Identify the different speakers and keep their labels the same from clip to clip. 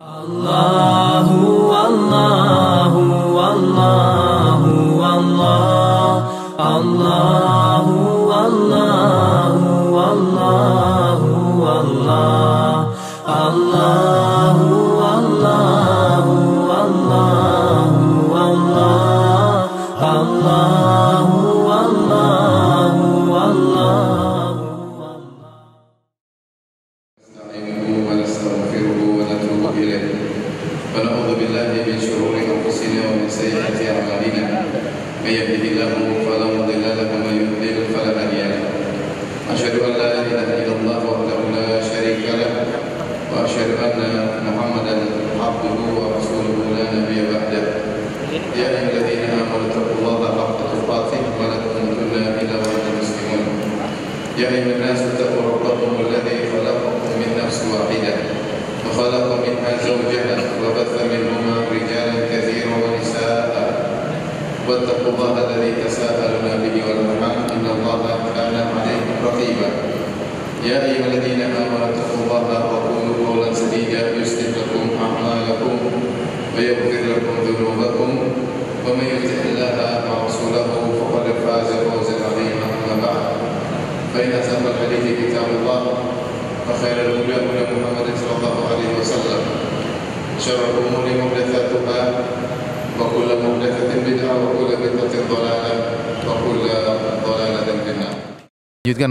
Speaker 1: Allah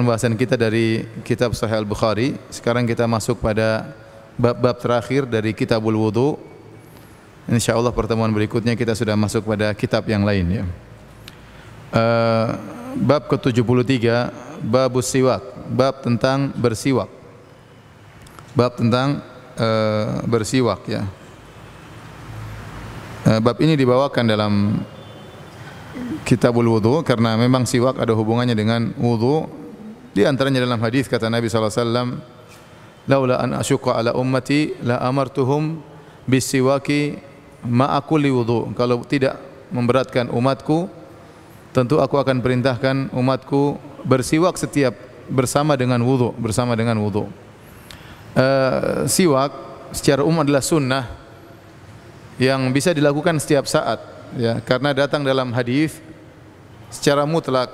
Speaker 1: pembahasan kita dari kitab Sahih Al-Bukhari. Sekarang kita masuk pada bab-bab terakhir dari Kitabul Wudu. Insyaallah pertemuan berikutnya kita sudah masuk pada kitab yang lain ya. Uh, bab ke-73 bab siwak, bab tentang bersiwak. Bab tentang uh, bersiwak ya. Uh, bab ini dibawakan dalam Kitabul Wudu karena memang siwak ada hubungannya dengan wudu. Di antaranya dalam hadis kata Nabi wasallam, "Laula an asyqa ala ummati la amartuhum bisiwaki ma'a kulli wudu." Kalau tidak memberatkan umatku, tentu aku akan perintahkan umatku bersiwak setiap bersama dengan wudu, bersama dengan wudu. Uh, siwak secara umum adalah sunnah yang bisa dilakukan setiap saat ya karena datang dalam hadis secara mutlak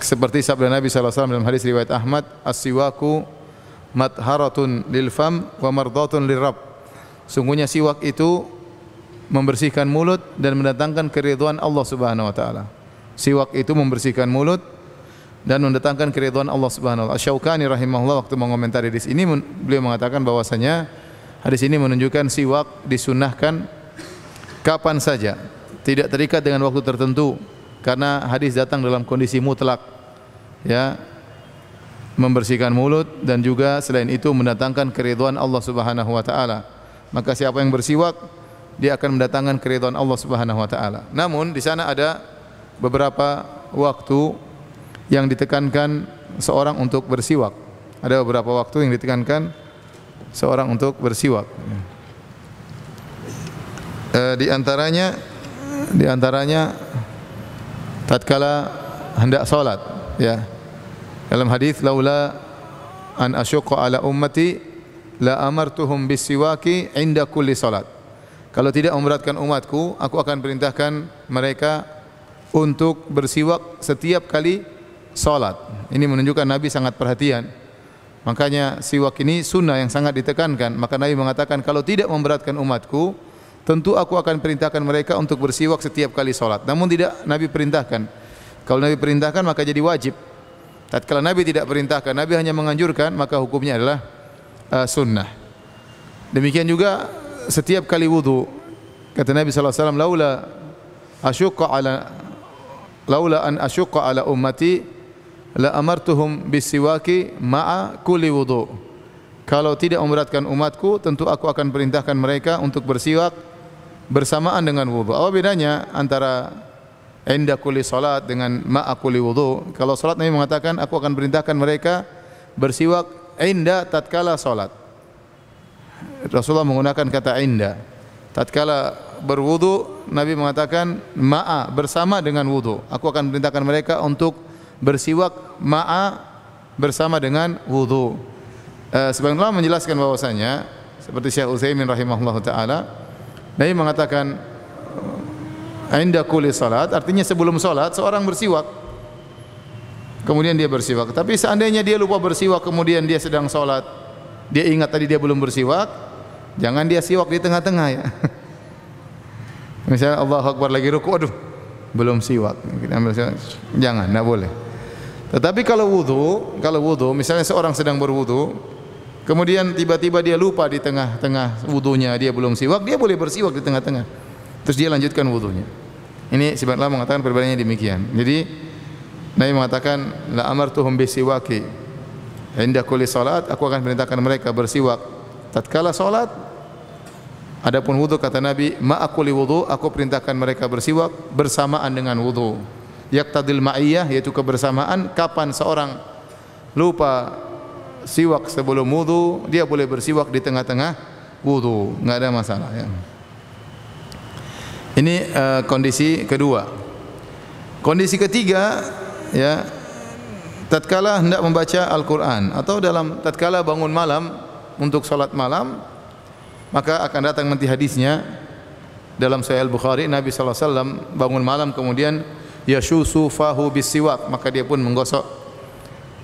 Speaker 1: seperti sabda Nabi wasallam dalam hadis riwayat Ahmad as-siwaku matharatun lil fam wa mardatun lirab sungguhnya siwak itu membersihkan mulut dan mendatangkan keridhaan Allah Subhanahu wa taala. Siwak itu membersihkan mulut dan mendatangkan keridhaan Allah Subhanahu wa taala. Syaukani rahimahullah waktu mengomentari hadis ini beliau mengatakan bahwasanya hadis ini menunjukkan siwak disunnahkan kapan saja tidak terikat dengan waktu tertentu karena hadis datang dalam kondisi mutlak ya. Membersihkan mulut dan juga selain itu mendatangkan keridhaan Allah Subhanahu wa taala. Maka siapa yang bersiwak dia akan mendatangkan keridhaan Allah Subhanahu wa taala. Namun di sana ada beberapa waktu yang ditekankan seorang untuk bersiwak. Ada beberapa waktu yang ditekankan seorang untuk bersiwak. E, di antaranya di antaranya tatkala hendak salat ya. Dalam hadis laula an asyqa ala ummati la amartuhum bisiwaki inda kulli salat. Kalau tidak memberatkan umatku aku akan perintahkan mereka untuk bersiwak setiap kali salat. Ini menunjukkan nabi sangat perhatian. Makanya siwak ini sunnah yang sangat ditekankan. Maka nabi mengatakan kalau tidak memberatkan umatku tentu aku akan perintahkan mereka untuk bersiwak setiap kali salat. Namun tidak Nabi perintahkan. Kalau Nabi perintahkan maka jadi wajib. Tatkala Nabi tidak perintahkan, Nabi hanya menganjurkan, maka hukumnya adalah uh, sunnah. Demikian juga setiap kali wudu kata Nabi wasallam laula asyqa ala laula an asyqa ala ummati la amartuhum bisiwaki ma'a kulli wudu. Kalau tidak memberatkan umatku, tentu aku akan perintahkan mereka untuk bersiwak bersamaan dengan wudu. Apa bedanya antara inda kulli salat dengan ma'a kulli wudu? Kalau salat Nabi mengatakan aku akan perintahkan mereka bersiwak inda tatkala salat. Rasulullah menggunakan kata inda. Tatkala berwudu Nabi mengatakan ma'a bersama dengan wudu. Aku akan perintahkan mereka untuk bersiwak ma'a bersama dengan wudu. Ulama menjelaskan bahwasanya seperti Syekh Utsaimin rahimahullah taala Nabi mengatakan Inda kulli salat artinya sebelum salat seorang bersiwak. Kemudian dia bersiwak. Tapi seandainya dia lupa bersiwak kemudian dia sedang salat dia ingat tadi dia belum bersiwak jangan dia siwak di tengah-tengah ya. Misalnya Allah Akbar lagi ruku aduh belum siwak. Jangan tidak boleh. Tetapi kalau wudu kalau wudu misalnya seorang sedang berwudu kemudian tiba-tiba dia lupa di tengah-tengah wudunya dia belum siwak dia boleh bersiwak di tengah-tengah Terus dia lanjutkan wudunya. Ini sebenarnya mengatakan perbedaannya demikian. Jadi Nabi mengatakan la amartuhum bisiwaki. Inda kulli salat aku akan perintahkan mereka bersiwak tatkala salat. Adapun wudu kata Nabi, ma aku li wudu, aku perintahkan mereka bersiwak bersamaan dengan wudu. Yaqtadil ma'iyah yaitu kebersamaan kapan seorang lupa siwak sebelum wudu, dia boleh bersiwak di tengah-tengah wudu, enggak ada masalah ya. Ini uh, kondisi kedua. Kondisi ketiga ya tatkala hendak membaca Al-Qur'an atau dalam tatkala bangun malam untuk salat malam maka akan datang nanti hadisnya dalam Sahih Al-Bukhari Nabi sallallahu alaihi wasallam bangun malam kemudian yashusu fahu bisiwak maka dia pun menggosok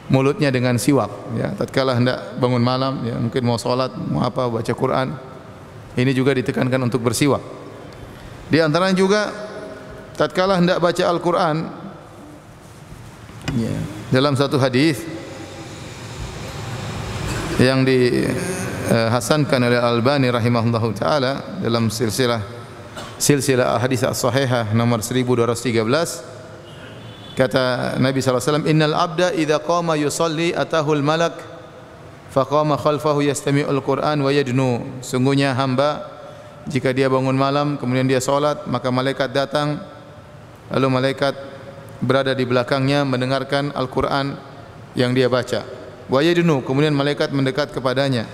Speaker 1: mulutnya dengan siwak ya. Tatkala hendak bangun malam ya mungkin mau salat mau apa baca Quran. Ini juga ditekankan untuk bersiwak. Di antaranya juga tatkala hendak baca Al-Qur'an ya, dalam satu hadis yang dihasankan oleh Al-Albani rahimahullahu taala dalam silsilah silsilah hadis as-sahihah nomor 1213 kata Nabi wasallam innal abda idza qama yusalli atahul malak faqama khalfahu yastami'ul qur'an wa yadnu. Sungguhnya hamba jika dia bangun malam kemudian dia salat maka malaikat datang. Lalu malaikat berada di belakangnya mendengarkan Al-Qur'an yang dia baca. Wa yadnu kemudian malaikat mendekat kepadanya.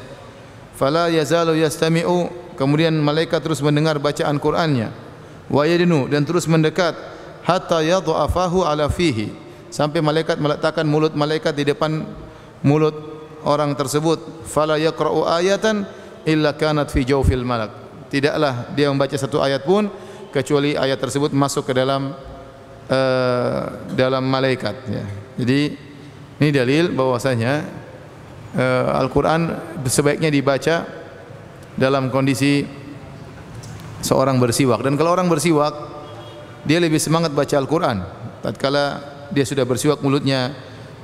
Speaker 1: Fala yazalu yastami'u. Kemudian malaikat terus mendengar bacaan Qur'annya. Wa yadnu dan terus mendekat hatta yadhafahu ala fihi. Sampai malaikat meletakkan mulut malaikat di depan mulut orang tersebut. Fala yaqra'u ayatan illa kanat fi jawfil malak. Tidaklah dia membaca satu ayat pun kecuali ayat tersebut masuk ke dalam uh, dalam malaikat ya. Jadi ini dalil bahwasanya uh, Al-Qur'an sebaiknya dibaca dalam kondisi seorang bersiwak. Dan kalau orang bersiwak dia lebih semangat baca Al-Qur'an tatkala dia sudah bersiwak mulutnya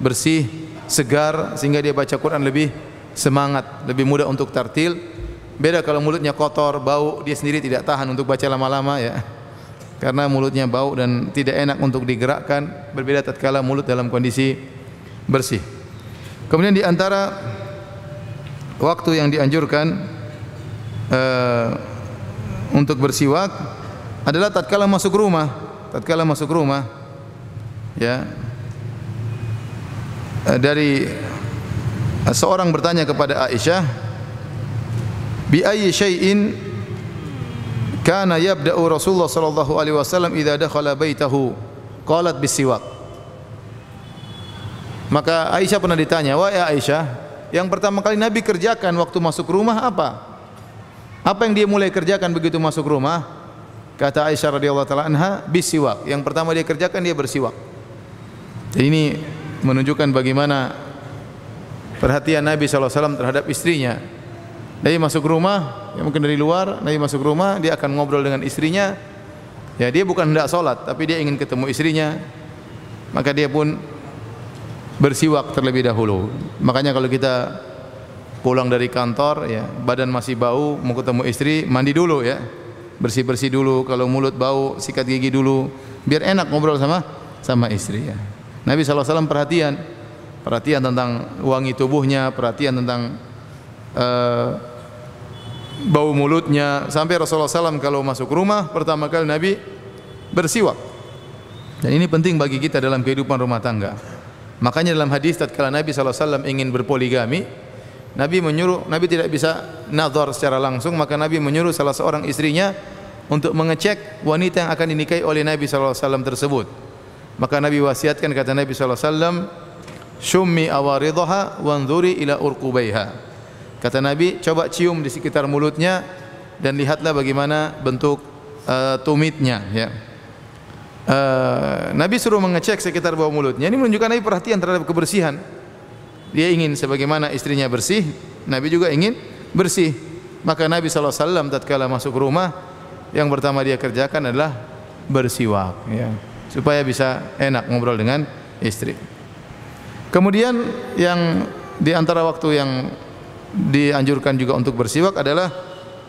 Speaker 1: bersih segar sehingga dia baca Quran lebih semangat lebih mudah untuk tartil Beda kalau mulutnya kotor, bau, dia sendiri tidak tahan untuk baca lama-lama ya. Karena mulutnya bau dan tidak enak untuk digerakkan, berbeda tatkala mulut dalam kondisi bersih. Kemudian di antara waktu yang dianjurkan uh, untuk bersiwak adalah tatkala masuk rumah, tatkala masuk rumah ya. Uh, dari seorang bertanya kepada Aisyah bi ayyi syai'in kana yabda'u Rasulullah sallallahu alaihi wasallam idza dakhala baitahu qalat bisiwak. Maka Aisyah pernah ditanya wahai Aisyah yang pertama kali Nabi kerjakan waktu masuk rumah apa? Apa yang dia mulai kerjakan begitu masuk rumah kata Aisyah radhiyallahu taala anha bisiwak yang pertama dia kerjakan dia bersiwak ini menunjukkan bagaimana perhatian Nabi SAW terhadap istrinya Nabi masuk rumah, ya mungkin dari luar, Nabi masuk rumah, dia akan ngobrol dengan istrinya. Ya, dia bukan hendak salat, tapi dia ingin ketemu istrinya. Maka dia pun bersiwak terlebih dahulu. Makanya kalau kita pulang dari kantor, ya, badan masih bau, mau ketemu istri, mandi dulu ya. Bersih-bersih dulu, kalau mulut bau, sikat gigi dulu, biar enak ngobrol sama sama istri ya. Nabi SAW perhatian, perhatian tentang wangi tubuhnya, perhatian tentang uh, bau mulutnya. Sampai Rasulullah SAW kalau masuk rumah pertama kali Nabi bersiwak. Dan ini penting bagi kita dalam kehidupan rumah tangga. Makanya dalam hadis tatkala Nabi SAW ingin berpoligami Nabi menyuruh Nabi tidak bisa nazar secara langsung maka Nabi menyuruh salah seorang istrinya untuk mengecek wanita yang akan dinikahi oleh Nabi SAW tersebut maka Nabi wasiatkan kata Nabi SAW Shummi awaridhaha wanzuri ila urqubaiha Kata Nabi, coba cium di sekitar mulutnya dan lihatlah bagaimana bentuk uh, tumitnya ya. Uh, Nabi suruh mengecek sekitar bawah mulutnya. Ini menunjukkan Nabi perhatian terhadap kebersihan. Dia ingin sebagaimana istrinya bersih, Nabi juga ingin bersih. Maka Nabi SAW tatkala masuk rumah, yang pertama dia kerjakan adalah bersiwak, ya, supaya bisa enak ngobrol dengan istri. Kemudian yang di antara waktu yang dianjurkan juga untuk bersiwak adalah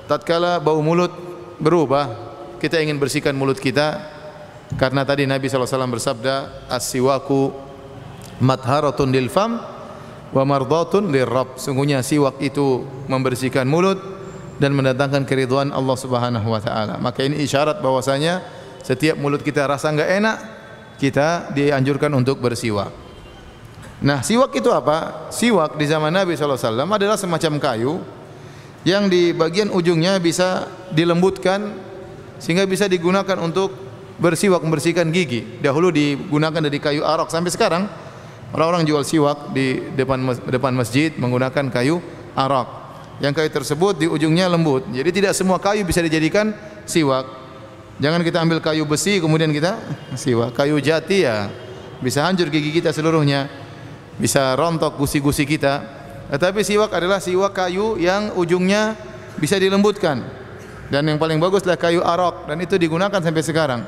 Speaker 1: tatkala bau mulut berubah, kita ingin bersihkan mulut kita karena tadi Nabi SAW bersabda as-siwaku matharatun lil fam wa mardatun lirrab sungguhnya siwak itu membersihkan mulut dan mendatangkan keridhaan Allah Subhanahu wa taala. Maka ini isyarat bahwasanya setiap mulut kita rasa enggak enak kita dianjurkan untuk bersiwak. Nah siwak itu apa? Siwak di zaman Nabi SAW adalah semacam kayu yang di bagian ujungnya bisa dilembutkan sehingga bisa digunakan untuk bersiwak membersihkan gigi. Dahulu digunakan dari kayu arok. Sampai sekarang orang-orang jual siwak di depan depan masjid menggunakan kayu arok. Yang kayu tersebut di ujungnya lembut. Jadi tidak semua kayu bisa dijadikan siwak. Jangan kita ambil kayu besi kemudian kita siwak. Kayu jati ya bisa hancur gigi kita seluruhnya. Bisa rontok gusi-gusi kita. Tetapi siwak adalah siwak kayu yang ujungnya bisa dilembutkan. Dan yang paling bagus adalah kayu arok dan itu digunakan sampai sekarang.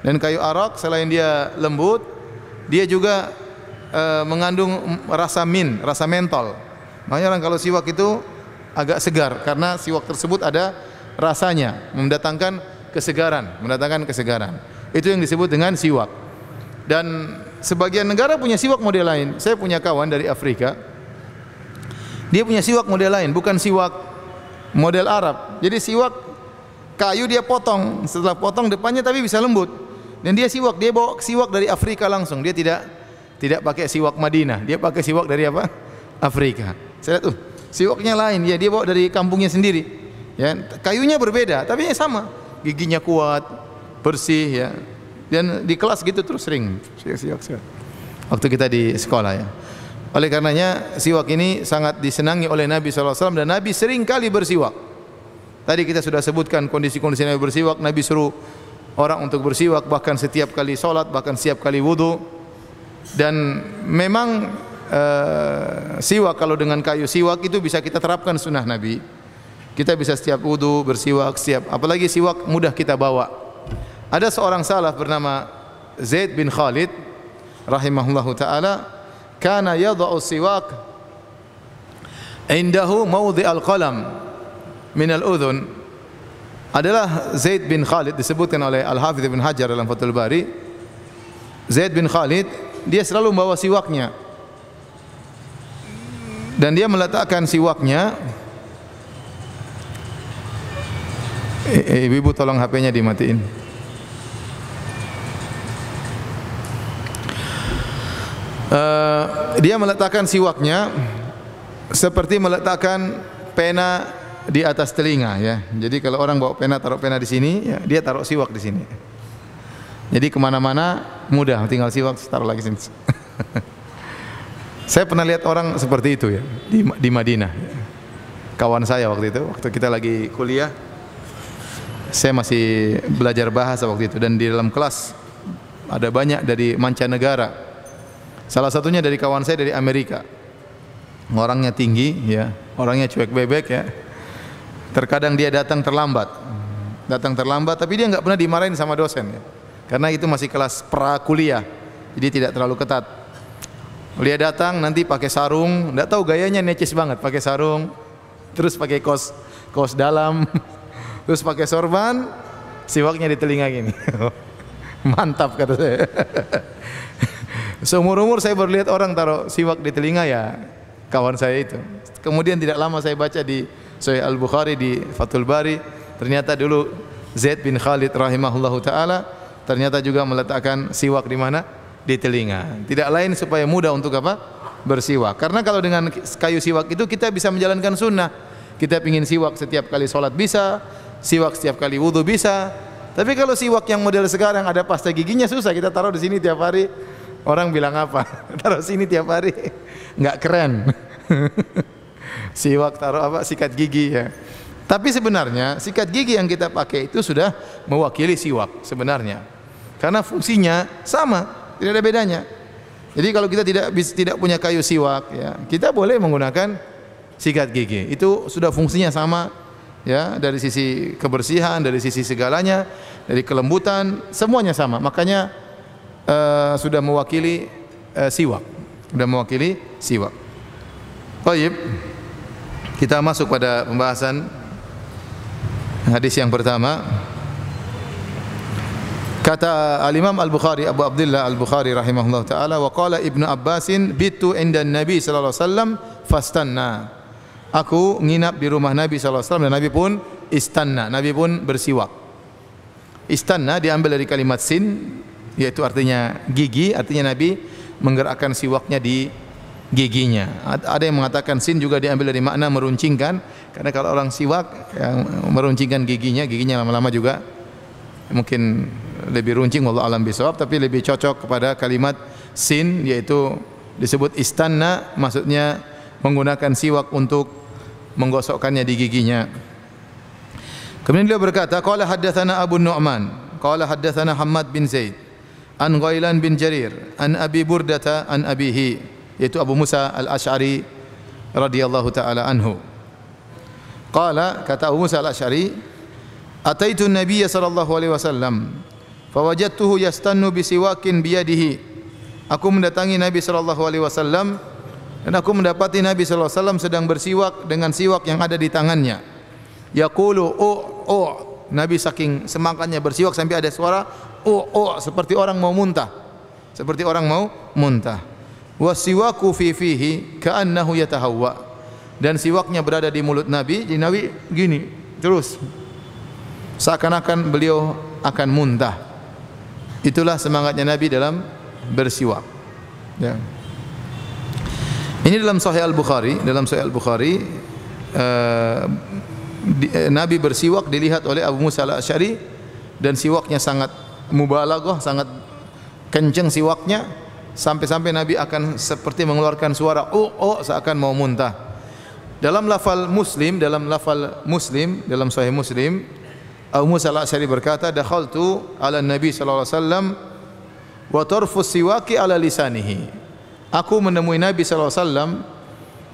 Speaker 1: Dan kayu arak selain dia lembut, dia juga e, mengandung rasa min, rasa mentol. Makanya orang kalau siwak itu agak segar karena siwak tersebut ada rasanya, mendatangkan kesegaran, mendatangkan kesegaran. Itu yang disebut dengan siwak. Dan sebagian negara punya siwak model lain. Saya punya kawan dari Afrika. Dia punya siwak model lain, bukan siwak model Arab. Jadi siwak kayu dia potong, setelah potong depannya tapi bisa lembut. Dan dia siwak, dia bawa siwak dari Afrika langsung. Dia tidak tidak pakai siwak Madinah. Dia pakai siwak dari apa? Afrika. Saya lihat tuh, siwaknya lain. Ya, dia bawa dari kampungnya sendiri. Ya, kayunya berbeda, tapi sama. Giginya kuat, bersih ya. Dan di kelas gitu terus sering siwak siwak. Waktu kita di sekolah ya. Oleh karenanya siwak ini sangat disenangi oleh Nabi SAW dan Nabi sering kali bersiwak. Tadi kita sudah sebutkan kondisi-kondisi Nabi bersiwak. Nabi suruh orang untuk bersiwak bahkan setiap kali solat bahkan setiap kali wudu dan memang uh, siwak kalau dengan kayu siwak itu bisa kita terapkan sunnah Nabi. Kita bisa setiap wudu bersiwak setiap apalagi siwak mudah kita bawa. Ada seorang salaf bernama Zaid bin Khalid rahimahullahu taala kana yadau siwak indahu mawdi al-qalam min al-udhun adalah Zaid bin Khalid disebutkan oleh Al-Hafidh bin Hajar dalam Fathul Bari. Zaid bin Khalid dia selalu membawa siwaknya dan dia meletakkan siwaknya eh, ibu tolong HP-nya dimatiin uh, dia meletakkan siwaknya seperti meletakkan pena di atas telinga ya. Jadi kalau orang bawa pena taruh pena di sini, ya, dia taruh siwak di sini. Jadi ke mana-mana mudah, tinggal siwak taruh lagi sini. saya pernah lihat orang seperti itu ya di, di Madinah. Kawan saya waktu itu, waktu kita lagi kuliah, saya masih belajar bahasa waktu itu dan di dalam kelas ada banyak dari mancanegara. Salah satunya dari kawan saya dari Amerika. Orangnya tinggi ya, orangnya cuek bebek ya Terkadang dia datang terlambat. Datang terlambat tapi dia enggak pernah dimarahin sama dosen ya. Karena itu masih kelas pra kuliah. Jadi tidak terlalu ketat. Dia datang nanti pakai sarung, enggak tahu gayanya necis banget, pakai sarung, terus pakai kos kos dalam, terus pakai sorban, siwaknya di telinga gini. Mantap kata saya. Seumur umur saya baru lihat orang taruh siwak di telinga ya kawan saya itu. Kemudian tidak lama saya baca di Sahih Al-Bukhari di Fathul Bari ternyata dulu Zaid bin Khalid rahimahullahu taala ternyata juga meletakkan siwak di mana? Di telinga. Tidak lain supaya mudah untuk apa? Bersiwak. Karena kalau dengan kayu siwak itu kita bisa menjalankan sunnah. Kita ingin siwak setiap kali sholat bisa, siwak setiap kali wudhu bisa. Tapi kalau siwak yang model sekarang ada pasta giginya susah kita taruh di sini tiap hari. Orang bilang apa? taruh sini tiap hari. Enggak keren. siwak taruh apa sikat gigi ya. Tapi sebenarnya sikat gigi yang kita pakai itu sudah mewakili siwak sebenarnya. Karena fungsinya sama, tidak ada bedanya. Jadi kalau kita tidak tidak punya kayu siwak ya, kita boleh menggunakan sikat gigi. Itu sudah fungsinya sama ya dari sisi kebersihan, dari sisi segalanya, dari kelembutan, semuanya sama. Makanya uh, sudah mewakili uh, siwak. Sudah mewakili siwak. Baik. Kita masuk pada pembahasan hadis yang pertama. Kata Al-Imam Al-Bukhari Abu Abdullah Al-Bukhari rahimahullah taala wa qala Ibnu Abbasin bitu inda Nabi sallallahu alaihi wasallam fastanna. Aku nginap di rumah Nabi sallallahu alaihi wasallam dan Nabi pun istanna, Nabi pun bersiwak. Istanna diambil dari kalimat sin yaitu artinya gigi, artinya Nabi menggerakkan siwaknya di giginya. Ada yang mengatakan sin juga diambil dari makna meruncingkan karena kalau orang siwak yang meruncingkan giginya, giginya lama-lama juga mungkin lebih runcing wallahu alam bisawab tapi lebih cocok kepada kalimat sin yaitu disebut istanna maksudnya menggunakan siwak untuk menggosokkannya di giginya. Kemudian beliau berkata, qala haddatsana Abu Nu'man, qala haddatsana Hammad bin Zaid, an Ghailan bin Jarir, an Abi Burdata an abihi, yaitu Abu Musa Al-Asy'ari radhiyallahu taala anhu. Qala kata Abu Musa Al-Asy'ari, ataitu an-nabiy sallallahu alaihi wasallam fawajadtuhu yastannu bisiwakin biyadihi. Aku mendatangi Nabi sallallahu alaihi wasallam dan aku mendapati Nabi sallallahu alaihi wasallam sedang bersiwak dengan siwak yang ada di tangannya. Yaqulu oh oh Nabi saking semangatnya bersiwak sampai ada suara oh oh seperti orang mau muntah. Seperti orang mau muntah. Wasiwaku fi fihi ka'annahu yatahawwa. Dan siwaknya berada di mulut Nabi, jadi Nabi gini terus seakan-akan beliau akan muntah. Itulah semangatnya Nabi dalam bersiwak. Ya. Ini dalam Sahih Al-Bukhari, dalam Sahih Al-Bukhari uh, di, uh, Nabi bersiwak dilihat oleh Abu Musa Al-Asy'ari dan siwaknya sangat mubalaghah, sangat kencang siwaknya sampai-sampai Nabi akan seperti mengeluarkan suara oh oh seakan mau muntah. Dalam lafal Muslim, dalam lafal Muslim, dalam Sahih Muslim, Abu Musa Al-Asy'ari berkata, "Dakhaltu 'ala Nabi sallallahu alaihi wasallam wa tarfu siwaki 'ala lisanihi." Aku menemui Nabi sallallahu alaihi wasallam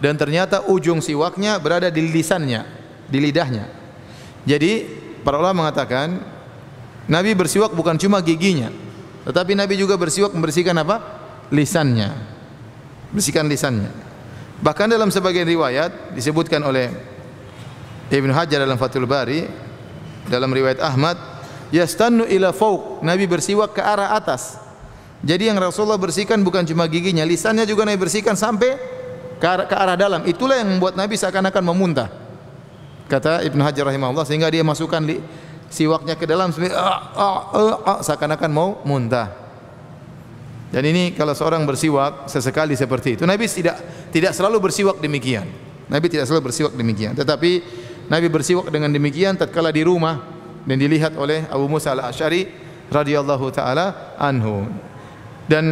Speaker 1: dan ternyata ujung siwaknya berada di lisannya, di lidahnya. Jadi para ulama mengatakan Nabi bersiwak bukan cuma giginya, tetapi Nabi juga bersiwak membersihkan apa? lisannya. Bersihkan lisannya. Bahkan dalam sebagian riwayat disebutkan oleh Ibn Hajar dalam Fathul Bari dalam riwayat Ahmad yastannu ila fauq Nabi bersiwak ke arah atas jadi yang Rasulullah bersihkan bukan cuma giginya, lisannya juga Nabi bersihkan sampai ke arah, ke arah dalam. Itulah yang membuat Nabi seakan-akan memuntah. Kata Ibn Hajar rahimahullah sehingga dia masukkan li, siwaknya ke dalam ah, ah, ah, seakan-akan mau muntah. Dan ini kalau seorang bersiwak sesekali seperti itu, Nabi tidak tidak selalu bersiwak demikian. Nabi tidak selalu bersiwak demikian, tetapi Nabi bersiwak dengan demikian tatkala di rumah dan dilihat oleh Abu Musa al-Asy'ari radhiyallahu taala anhu. Dan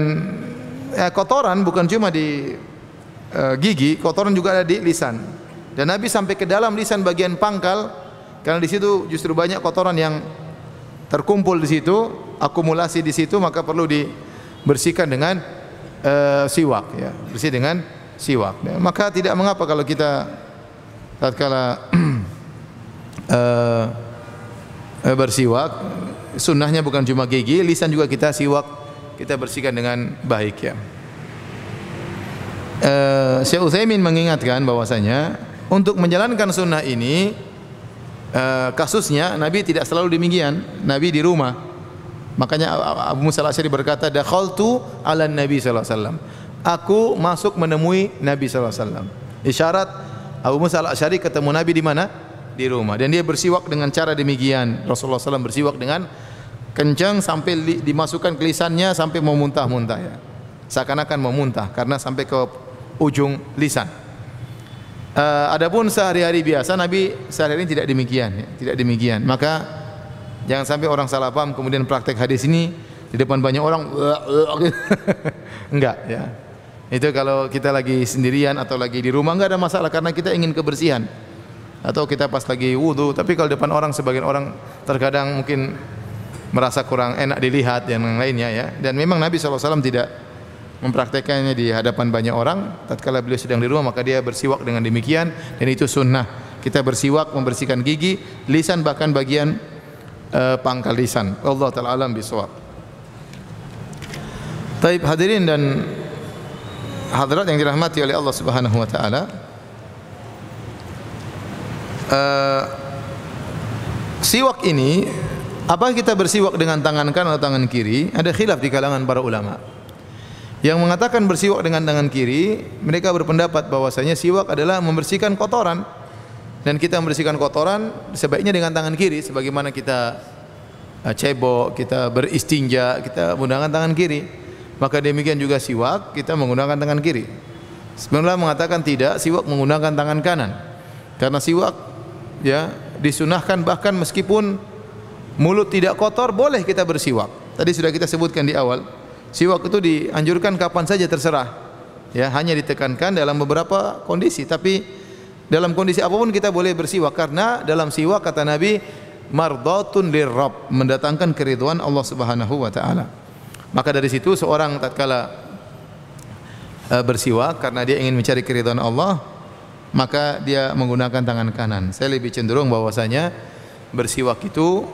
Speaker 1: ya, kotoran bukan cuma di uh, gigi, kotoran juga ada di lisan. Dan Nabi sampai ke dalam lisan bagian pangkal karena di situ justru banyak kotoran yang terkumpul di situ, akumulasi di situ maka perlu dibersihkan dengan uh, siwak ya, bersih dengan siwak. Ya, maka tidak mengapa kalau kita tatkala uh, bersiwak sunnahnya bukan cuma gigi, lisan juga kita siwak kita bersihkan dengan baik ya. Uh, Syekh Utsaimin mengingatkan bahwasanya untuk menjalankan sunnah ini uh, kasusnya Nabi tidak selalu demikian. Nabi di rumah. Makanya Abu Musa Al-Asy'ari berkata, "Dakhaltu 'ala Nabi sallallahu alaihi wasallam." Aku masuk menemui Nabi sallallahu alaihi wasallam. Isyarat Abu Musa Al-Asy'ari ketemu Nabi di mana? Di rumah. Dan dia bersiwak dengan cara demikian. Rasulullah SAW bersiwak dengan kencang sampai dimasukkan ke lisannya sampai mau muntah-muntah ya. Seakan-akan mau muntah karena sampai ke ujung lisan. Uh, adapun sehari-hari biasa Nabi sehari-hari tidak demikian ya, tidak demikian. Maka jangan sampai orang salah paham kemudian praktek hadis ini di depan banyak orang enggak ya. Itu kalau kita lagi sendirian atau lagi di rumah enggak ada masalah karena kita ingin kebersihan. Atau kita pas lagi wudu, tapi kalau depan orang sebagian orang terkadang mungkin merasa kurang enak dilihat dan yang lainnya ya. Dan memang Nabi SAW tidak mempraktekannya di hadapan banyak orang. Tatkala beliau sedang di rumah maka dia bersiwak dengan demikian dan itu sunnah. Kita bersiwak membersihkan gigi, lisan bahkan bagian uh, pangkal lisan. Allah taala alam bisawab. Taib hadirin dan hadirat yang dirahmati oleh Allah Subhanahu wa taala. Uh, siwak ini apa kita bersiwak dengan tangan kanan atau tangan kiri? Ada khilaf di kalangan para ulama. Yang mengatakan bersiwak dengan tangan kiri, mereka berpendapat bahwasanya siwak adalah membersihkan kotoran. Dan kita membersihkan kotoran sebaiknya dengan tangan kiri sebagaimana kita uh, cebok, kita beristinja, kita menggunakan tangan kiri. Maka demikian juga siwak, kita menggunakan tangan kiri. Sebenarnya mengatakan tidak, siwak menggunakan tangan kanan. Karena siwak ya disunahkan bahkan meskipun mulut tidak kotor boleh kita bersiwak. Tadi sudah kita sebutkan di awal. Siwak itu dianjurkan kapan saja terserah. Ya, hanya ditekankan dalam beberapa kondisi, tapi dalam kondisi apa pun kita boleh bersiwak karena dalam siwak kata Nabi mardatun lirrabb, mendatangkan keriduan Allah Subhanahu wa taala. Maka dari situ seorang tatkala uh, bersiwak karena dia ingin mencari keriduan Allah, maka dia menggunakan tangan kanan. Saya lebih cenderung bahwasanya bersiwak itu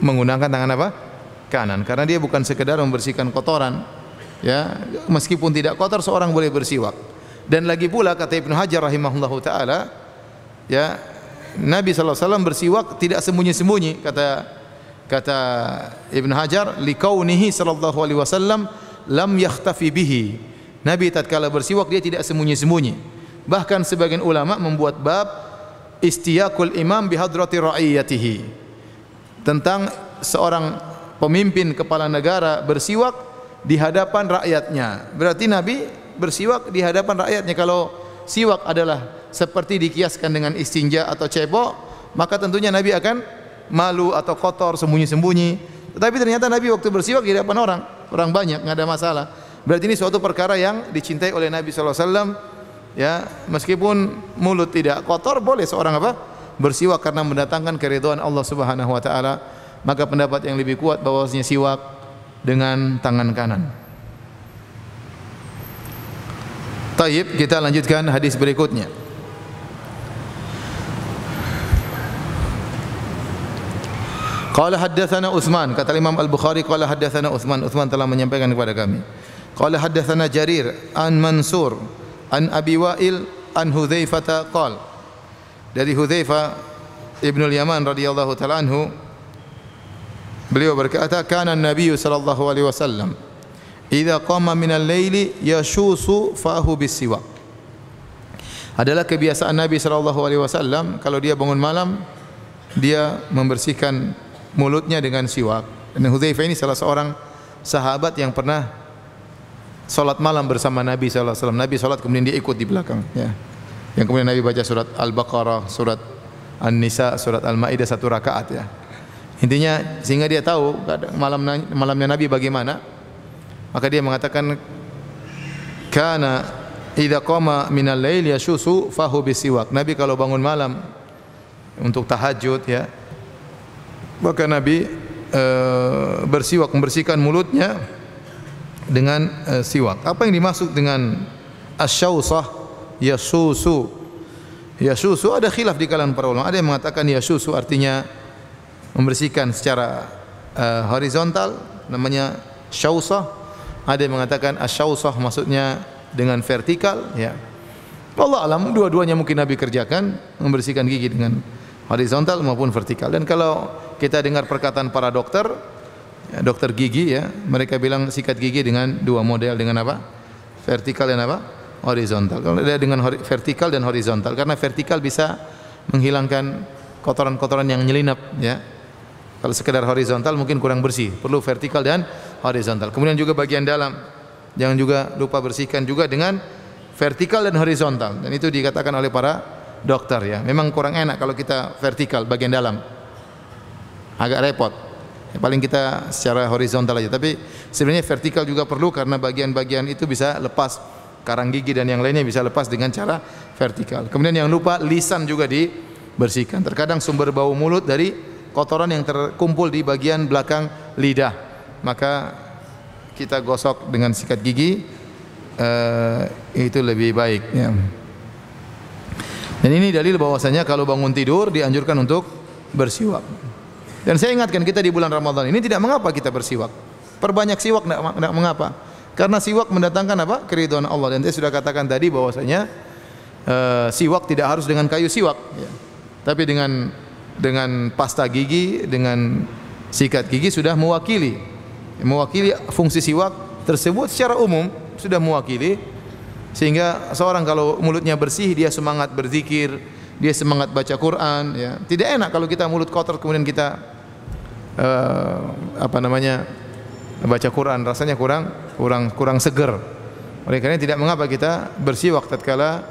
Speaker 1: menggunakan tangan apa? kanan. Karena dia bukan sekedar membersihkan kotoran ya. Meskipun tidak kotor seorang boleh bersiwak. Dan lagi pula kata Ibnu Hajar rahimahullahu taala ya Nabi sallallahu alaihi wasallam bersiwak tidak sembunyi-sembunyi kata kata Ibnu Hajar liqaunihi sallallahu alaihi wasallam lam yakhtafi bihi. Nabi tatkala bersiwak dia tidak sembunyi-sembunyi bahkan sebagian ulama membuat bab istiyakul imam bihadrati ra'iyatihi tentang seorang pemimpin kepala negara bersiwak di hadapan rakyatnya. Berarti Nabi bersiwak di hadapan rakyatnya. Kalau siwak adalah seperti dikiaskan dengan istinja atau cebok, maka tentunya Nabi akan malu atau kotor sembunyi-sembunyi. Tetapi ternyata Nabi waktu bersiwak di hadapan orang, orang banyak, nggak ada masalah. Berarti ini suatu perkara yang dicintai oleh Nabi SAW. Ya, meskipun mulut tidak kotor, boleh seorang apa? Bersiwak karena mendatangkan keridhaan Allah Subhanahu Wa Taala maka pendapat yang lebih kuat bahwasanya siwak dengan tangan kanan. Taib, kita lanjutkan hadis berikutnya. Qala haddatsana Utsman, kata Imam Al-Bukhari qala haddatsana Utsman, Utsman telah menyampaikan kepada kami. Qala haddatsana Jarir an Mansur an Abi Wa'il an Hudzaifah qala dari Hudzaifah Ibnu Yaman radhiyallahu taala anhu Beliau berkata, "Kana Nabi sallallahu alaihi wasallam idza qama min al-laili yashusu fahu bisiwak." Adalah kebiasaan Nabi sallallahu alaihi wasallam kalau dia bangun malam dia membersihkan mulutnya dengan siwak. Dan Hudzaifah ini salah seorang sahabat yang pernah salat malam bersama Nabi sallallahu alaihi wasallam. Nabi salat kemudian dia ikut di belakang, ya. Yang kemudian Nabi baca surat Al-Baqarah, surat An-Nisa, surat Al-Maidah satu rakaat ya. Intinya sehingga dia tahu malam malamnya Nabi bagaimana. Maka dia mengatakan kana idza qama minal lail yashusu fahu bisiwak. Nabi kalau bangun malam untuk tahajud ya maka Nabi e, bersiwak membersihkan mulutnya dengan e, siwak. Apa yang dimaksud dengan asyausah yasusu? Yasusu ada khilaf di kalangan para ulama. Ada yang mengatakan yasusu artinya membersihkan secara uh, horizontal namanya syausah ada yang mengatakan asyausah maksudnya dengan vertikal ya Allah alam dua-duanya mungkin Nabi kerjakan membersihkan gigi dengan horizontal maupun vertikal dan kalau kita dengar perkataan para dokter dokter gigi ya mereka bilang sikat gigi dengan dua model dengan apa vertikal dan apa horizontal kalau ada dengan vertikal dan horizontal karena vertikal bisa menghilangkan kotoran-kotoran yang nyelinap ya kalau sekedar horizontal mungkin kurang bersih, perlu vertikal dan horizontal. Kemudian juga bagian dalam, jangan juga lupa bersihkan juga dengan vertikal dan horizontal. Dan itu dikatakan oleh para dokter ya. Memang kurang enak kalau kita vertikal bagian dalam. Agak repot. Ya, paling kita secara horizontal aja. Tapi sebenarnya vertikal juga perlu karena bagian-bagian itu bisa lepas karang gigi dan yang lainnya bisa lepas dengan cara vertikal. Kemudian yang lupa lisan juga dibersihkan. Terkadang sumber bau mulut dari kotoran yang terkumpul di bagian belakang lidah. Maka kita gosok dengan sikat gigi uh, itu lebih baik ya. Dan ini dalil bahwasanya kalau bangun tidur dianjurkan untuk bersiwak. Dan saya ingatkan kita di bulan Ramadan ini tidak mengapa kita bersiwak. Perbanyak siwak tidak mengapa. Karena siwak mendatangkan apa? Keridhaan Allah. Dan saya sudah katakan tadi bahwasanya uh, siwak tidak harus dengan kayu siwak, ya. tapi dengan dengan pasta gigi, dengan sikat gigi sudah mewakili, mewakili fungsi siwak tersebut secara umum sudah mewakili sehingga seorang kalau mulutnya bersih dia semangat berzikir, dia semangat baca Quran, ya. Tidak enak kalau kita mulut kotor kemudian kita uh, apa namanya baca Quran rasanya kurang kurang kurang seger. Oleh karena tidak mengapa kita bersiwak tatkala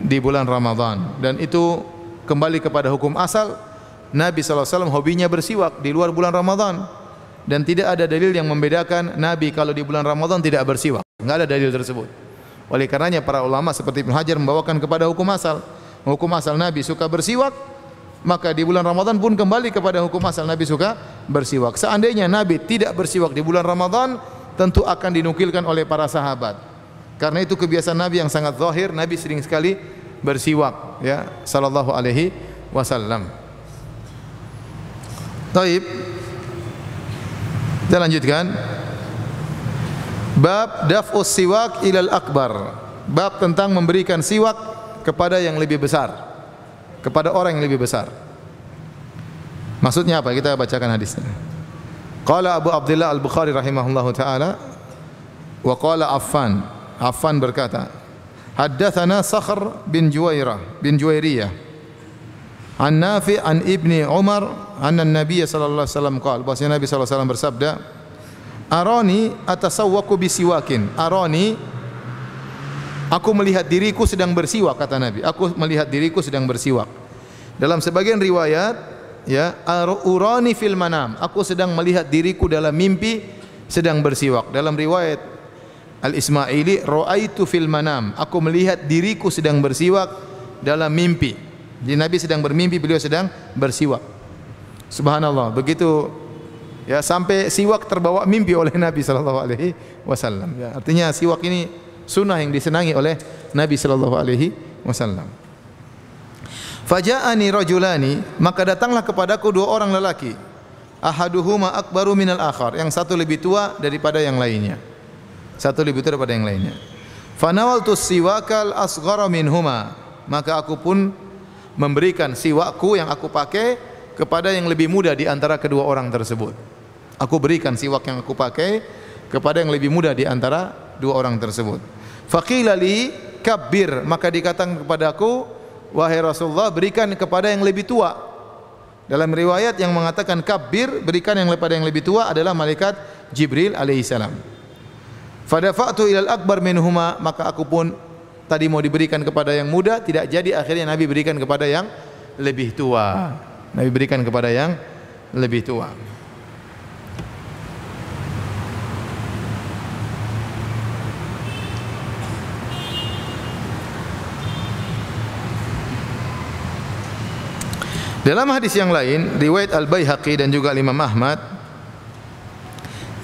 Speaker 1: di bulan Ramadan dan itu kembali kepada hukum asal Nabi SAW hobinya bersiwak di luar bulan Ramadan dan tidak ada dalil yang membedakan Nabi kalau di bulan Ramadan tidak bersiwak. Enggak ada dalil tersebut. Oleh karenanya para ulama seperti Ibnu Hajar membawakan kepada hukum asal. Hukum asal Nabi suka bersiwak, maka di bulan Ramadan pun kembali kepada hukum asal Nabi suka bersiwak. Seandainya Nabi tidak bersiwak di bulan Ramadan, tentu akan dinukilkan oleh para sahabat. Karena itu kebiasaan Nabi yang sangat zahir, Nabi sering sekali bersiwak, ya, sallallahu alaihi wasallam. Taib. Kita lanjutkan. Bab daf'us siwak ilal akbar. Bab tentang memberikan siwak kepada yang lebih besar kepada orang yang lebih besar. Maksudnya apa? Kita bacakan hadisnya. Qala Abu Abdullah Al-Bukhari rahimahullahu taala wa qala Affan. Affan berkata, Haddatsana Sakhr bin Juwairah bin Juwairiyah an Nafi an Ibni Umar anna Nabi sallallahu alaihi wasallam qala bahwasanya Nabi sallallahu alaihi wasallam bersabda Arani atasawwaku bisiwakin Arani Aku melihat diriku sedang bersiwak kata Nabi. Aku melihat diriku sedang bersiwak. Dalam sebagian riwayat ya urani fil manam. Aku sedang melihat diriku dalam mimpi sedang bersiwak. Dalam riwayat Al Ismaili raaitu fil manam. Aku melihat diriku sedang bersiwak dalam mimpi. Jadi Nabi sedang bermimpi, beliau sedang bersiwak. Subhanallah. Begitu ya sampai siwak terbawa mimpi oleh Nabi sallallahu alaihi wasallam. Ya, artinya siwak ini sunnah yang disenangi oleh Nabi sallallahu alaihi wasallam. Faja'ani rajulani, maka datanglah kepadaku dua orang lelaki. Ahaduhuma akbaru minal akhar, yang satu lebih tua daripada yang lainnya. Satu lebih tua daripada yang lainnya. Fanawaltu siwakal asghara minhuma, maka aku pun memberikan siwakku yang aku pakai kepada yang lebih muda di antara kedua orang tersebut. Aku berikan siwak yang aku pakai kepada yang lebih muda di antara dua orang tersebut. Faqila li kabbir, maka dikatakan kepadaku, wahai Rasulullah, berikan kepada yang lebih tua. Dalam riwayat yang mengatakan kabbir, berikan yang kepada yang lebih tua adalah malaikat Jibril alaihi salam. Fadafa'tu ilal akbar minhuma, maka aku pun tadi mau diberikan kepada yang muda, tidak jadi akhirnya Nabi berikan kepada yang lebih tua. Nabi berikan kepada yang lebih tua. Dalam hadis yang lain, riwayat Al-Baihaqi dan juga Imam Ahmad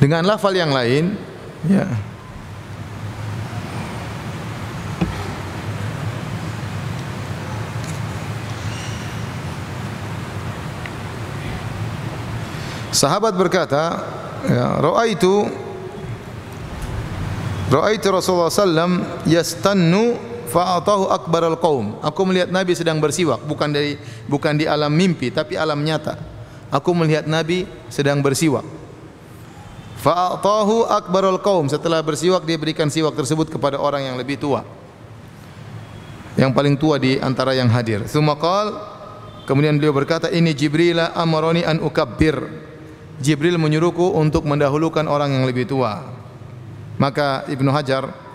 Speaker 1: dengan lafal yang lain, ya. Sahabat berkata, ya, ra'aitu ra'aitu Rasulullah sallam yastannu fa'atahu akbaral qaum. Aku melihat Nabi sedang bersiwak, bukan dari bukan di alam mimpi tapi alam nyata. Aku melihat Nabi sedang bersiwak. Fa'atahu akbaral qaum. Setelah bersiwak dia berikan siwak tersebut kepada orang yang lebih tua. Yang paling tua di antara yang hadir. Sumakal kemudian beliau berkata, "Ini Jibril amaroni an ukabbir." Jibril menyuruhku untuk mendahulukan orang yang lebih tua. Maka Ibnu Hajar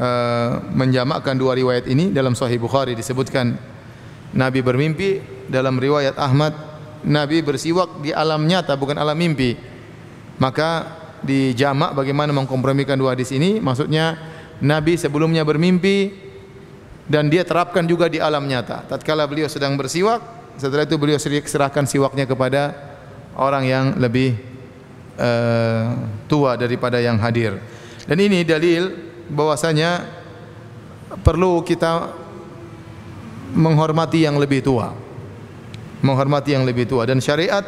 Speaker 1: uh, menjamakkan dua riwayat ini dalam Sahih Bukhari disebutkan Nabi bermimpi dalam riwayat Ahmad Nabi bersiwak di alam nyata bukan alam mimpi maka dijamak bagaimana mengkompromikan dua hadis ini maksudnya Nabi sebelumnya bermimpi dan dia terapkan juga di alam nyata. Tatkala beliau sedang bersiwak, setelah itu beliau serahkan siwaknya kepada orang yang lebih uh, tua daripada yang hadir. Dan ini dalil bahwasanya perlu kita menghormati yang lebih tua. Menghormati yang lebih tua dan syariat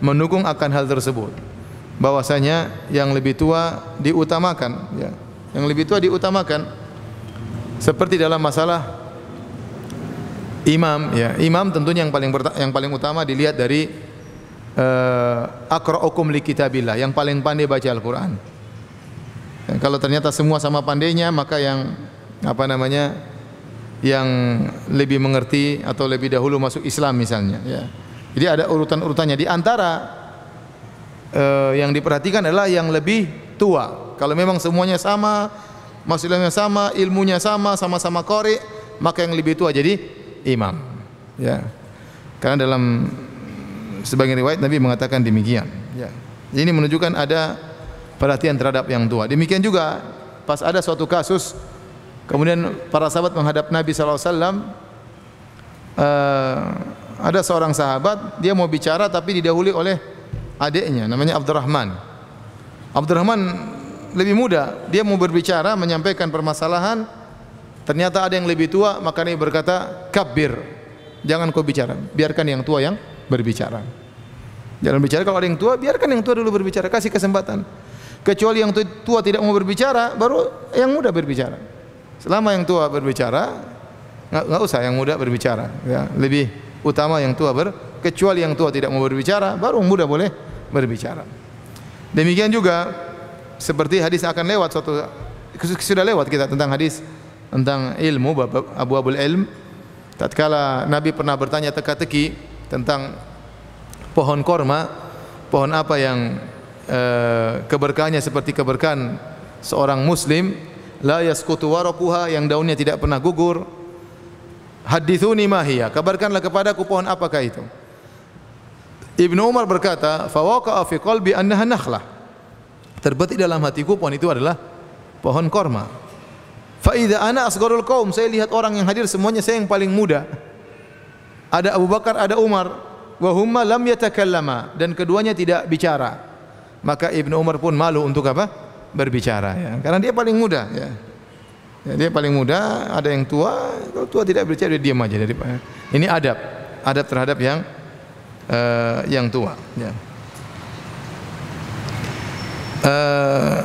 Speaker 1: mendukung akan hal tersebut. Bahwasanya yang lebih tua diutamakan ya. Yang lebih tua diutamakan. Seperti dalam masalah imam ya. Imam tentunya yang paling yang paling utama dilihat dari uh, aqra'ukum li kitabillah, yang paling pandai baca Al-Qur'an. Kalau ternyata semua sama pandainya, maka yang apa namanya? yang lebih mengerti atau lebih dahulu masuk Islam misalnya ya. Jadi ada urutan-urutannya di antara uh, yang diperhatikan adalah yang lebih tua. Kalau memang semuanya sama, maksudnya sama, ilmunya sama, sama-sama qari, maka yang lebih tua jadi imam. Ya. Karena dalam sebagian riwayat Nabi mengatakan demikian. Ya. Ini menunjukkan ada perhatian terhadap yang tua. Demikian juga pas ada suatu kasus Kemudian para sahabat menghadap Nabi sallallahu alaihi wasallam uh, ada seorang sahabat dia mau bicara tapi didahului oleh adiknya namanya Abdurrahman. Abdurrahman lebih muda, dia mau berbicara menyampaikan permasalahan ternyata ada yang lebih tua maka dia berkata kabir. Jangan kau bicara, biarkan yang tua yang berbicara. Jangan bicara kalau ada yang tua, biarkan yang tua dulu berbicara, kasih kesempatan. Kecuali yang tua tidak mau berbicara, baru yang muda berbicara. Selama yang tua berbicara, nggak usah yang muda berbicara. Ya, lebih utama yang tua ber, kecuali yang tua tidak mau berbicara, baru muda boleh berbicara. Demikian juga seperti hadis akan lewat suatu sudah lewat kita tentang hadis tentang ilmu Abu Abul Ilm tatkala Nabi pernah bertanya teka-teki tentang pohon korma pohon apa yang keberkahannya seperti keberkahan seorang muslim. La yasqutu waraquha yang daunnya tidak pernah gugur. Hadithuni ma kabarkanlah kepadaku pohon apakah itu. Ibnu Umar berkata fawaqa'a fi qalbi annaha nakhlah. Terbetik dalam hatiku pohon itu adalah pohon korma. Fa idza ana asgharul qaum saya lihat orang yang hadir semuanya saya yang paling muda. Ada Abu Bakar ada Umar. Wa humma lam yatakallama dan keduanya tidak bicara maka Ibnu Umar pun malu untuk apa berbicara ya. Karena dia paling muda ya. ya. dia paling muda, ada yang tua, kalau tua tidak berbicara dia diam aja dari Ini adab, adab terhadap yang uh, yang tua ya. Uh,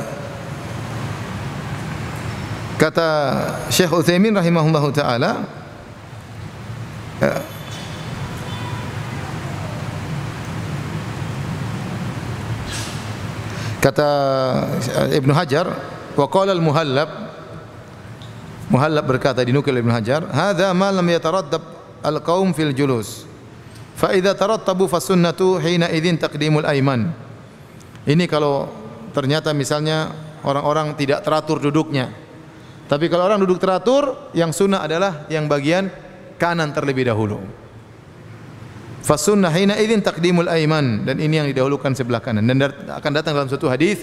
Speaker 1: kata Syekh Utsaimin rahimahullahu taala uh, Kata Ibn Hajar, wa qala al-Muhallab Muhallab berkata dinukil Ibn Hajar, "Hadza ma lam yataraddab al-qaum fil julus." Fa idza tarattabu fa sunnatu hina idzin taqdimul. Ini kalau ternyata misalnya orang-orang tidak teratur duduknya. Tapi kalau orang duduk teratur, yang sunnah adalah yang bagian kanan terlebih dahulu. Fasunnah hina idzin taqdimul aiman dan ini yang didahulukan sebelah kanan dan akan datang dalam satu hadis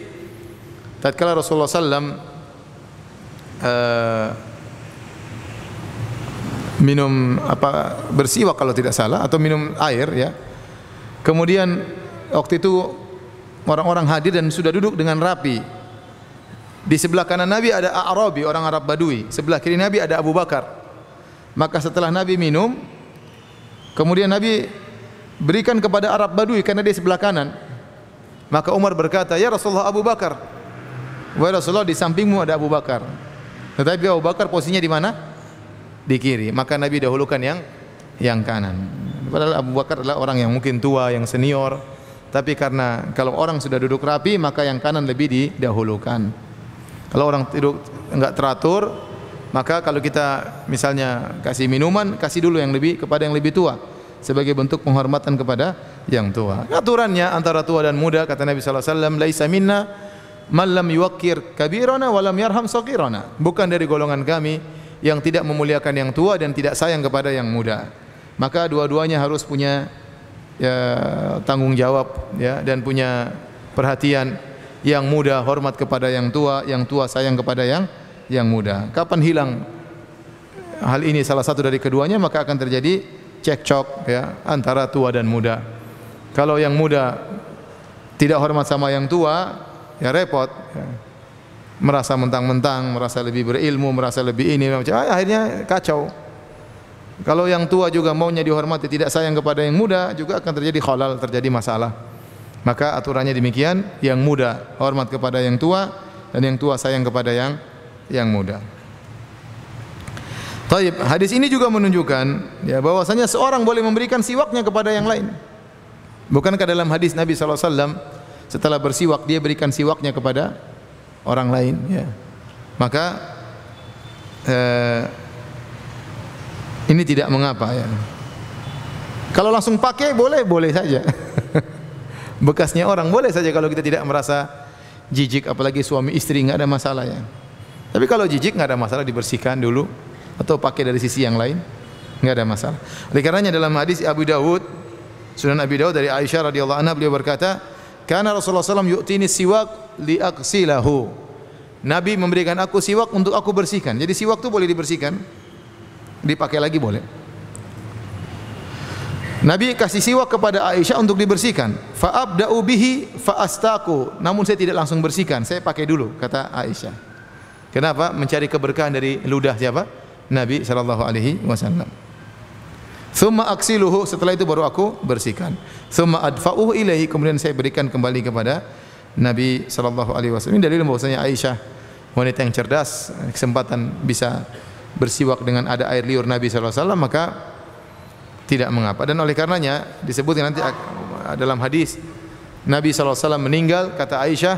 Speaker 1: tatkala Rasulullah sallam uh, minum apa bersiwak kalau tidak salah atau minum air ya. Kemudian waktu itu orang-orang hadir dan sudah duduk dengan rapi. Di sebelah kanan Nabi ada Arabi, orang Arab Badui. Sebelah kiri Nabi ada Abu Bakar. Maka setelah Nabi minum, kemudian Nabi berikan kepada Arab Badui karena dia sebelah kanan. Maka Umar berkata, "Ya Rasulullah Abu Bakar." Wahai Rasulullah di sampingmu ada Abu Bakar. Tetapi Abu Bakar posisinya di mana? Di kiri. Maka Nabi dahulukan yang yang kanan. Padahal Abu Bakar adalah orang yang mungkin tua, yang senior. Tapi karena kalau orang sudah duduk rapi, maka yang kanan lebih didahulukan. Kalau orang duduk enggak teratur, maka kalau kita misalnya kasih minuman, kasih dulu yang lebih kepada yang lebih tua sebagai bentuk penghormatan kepada yang tua. Aturannya antara tua dan muda kata Nabi sallallahu alaihi wasallam laisa minna man lam yuwaqqir kabirana wa lam yarham saghirana. Bukan dari golongan kami yang tidak memuliakan yang tua dan tidak sayang kepada yang muda. Maka dua-duanya harus punya ya, tanggung jawab ya dan punya perhatian yang muda hormat kepada yang tua, yang tua sayang kepada yang yang muda. Kapan hilang hal ini salah satu dari keduanya maka akan terjadi cekcok ya antara tua dan muda. Kalau yang muda tidak hormat sama yang tua, ya repot. Ya. Merasa mentang-mentang, merasa lebih berilmu, merasa lebih ini, macam ah, akhirnya kacau. Kalau yang tua juga maunya dihormati, tidak sayang kepada yang muda, juga akan terjadi khalal, terjadi masalah. Maka aturannya demikian, yang muda hormat kepada yang tua dan yang tua sayang kepada yang yang muda. Taib, hadis ini juga menunjukkan ya bahwasanya seorang boleh memberikan siwaknya kepada yang lain. Bukankah dalam hadis Nabi SAW setelah bersiwak dia berikan siwaknya kepada orang lain ya. Maka eh, ini tidak mengapa ya. Kalau langsung pakai boleh boleh saja. Bekasnya orang boleh saja kalau kita tidak merasa jijik apalagi suami istri nggak ada masalah ya. Tapi kalau jijik nggak ada masalah dibersihkan dulu atau pakai dari sisi yang lain nggak ada masalah. Oleh karenanya dalam hadis Abu Dawud Sunan Abi Dawud dari Aisyah radhiyallahu anha beliau berkata, "Kana Rasulullah SAW yu'tini siwak liaksilahu." Nabi memberikan aku siwak untuk aku bersihkan. Jadi siwak itu boleh dibersihkan. Dipakai lagi boleh. Nabi kasih siwak kepada Aisyah untuk dibersihkan. Fa'abda'u bihi fa'astaku. Namun saya tidak langsung bersihkan, saya pakai dulu kata Aisyah. Kenapa? Mencari keberkahan dari ludah siapa? Nabi sallallahu alaihi wasallam. Thumma aksiluhu setelah itu baru aku bersihkan. Thumma adfa'uhu ilaihi kemudian saya berikan kembali kepada Nabi sallallahu alaihi wasallam. Ini dalil bahwasanya Aisyah wanita yang cerdas, kesempatan bisa bersiwak dengan ada air liur Nabi sallallahu alaihi wasallam maka tidak mengapa. Dan oleh karenanya disebutkan nanti dalam hadis Nabi sallallahu alaihi wasallam meninggal kata Aisyah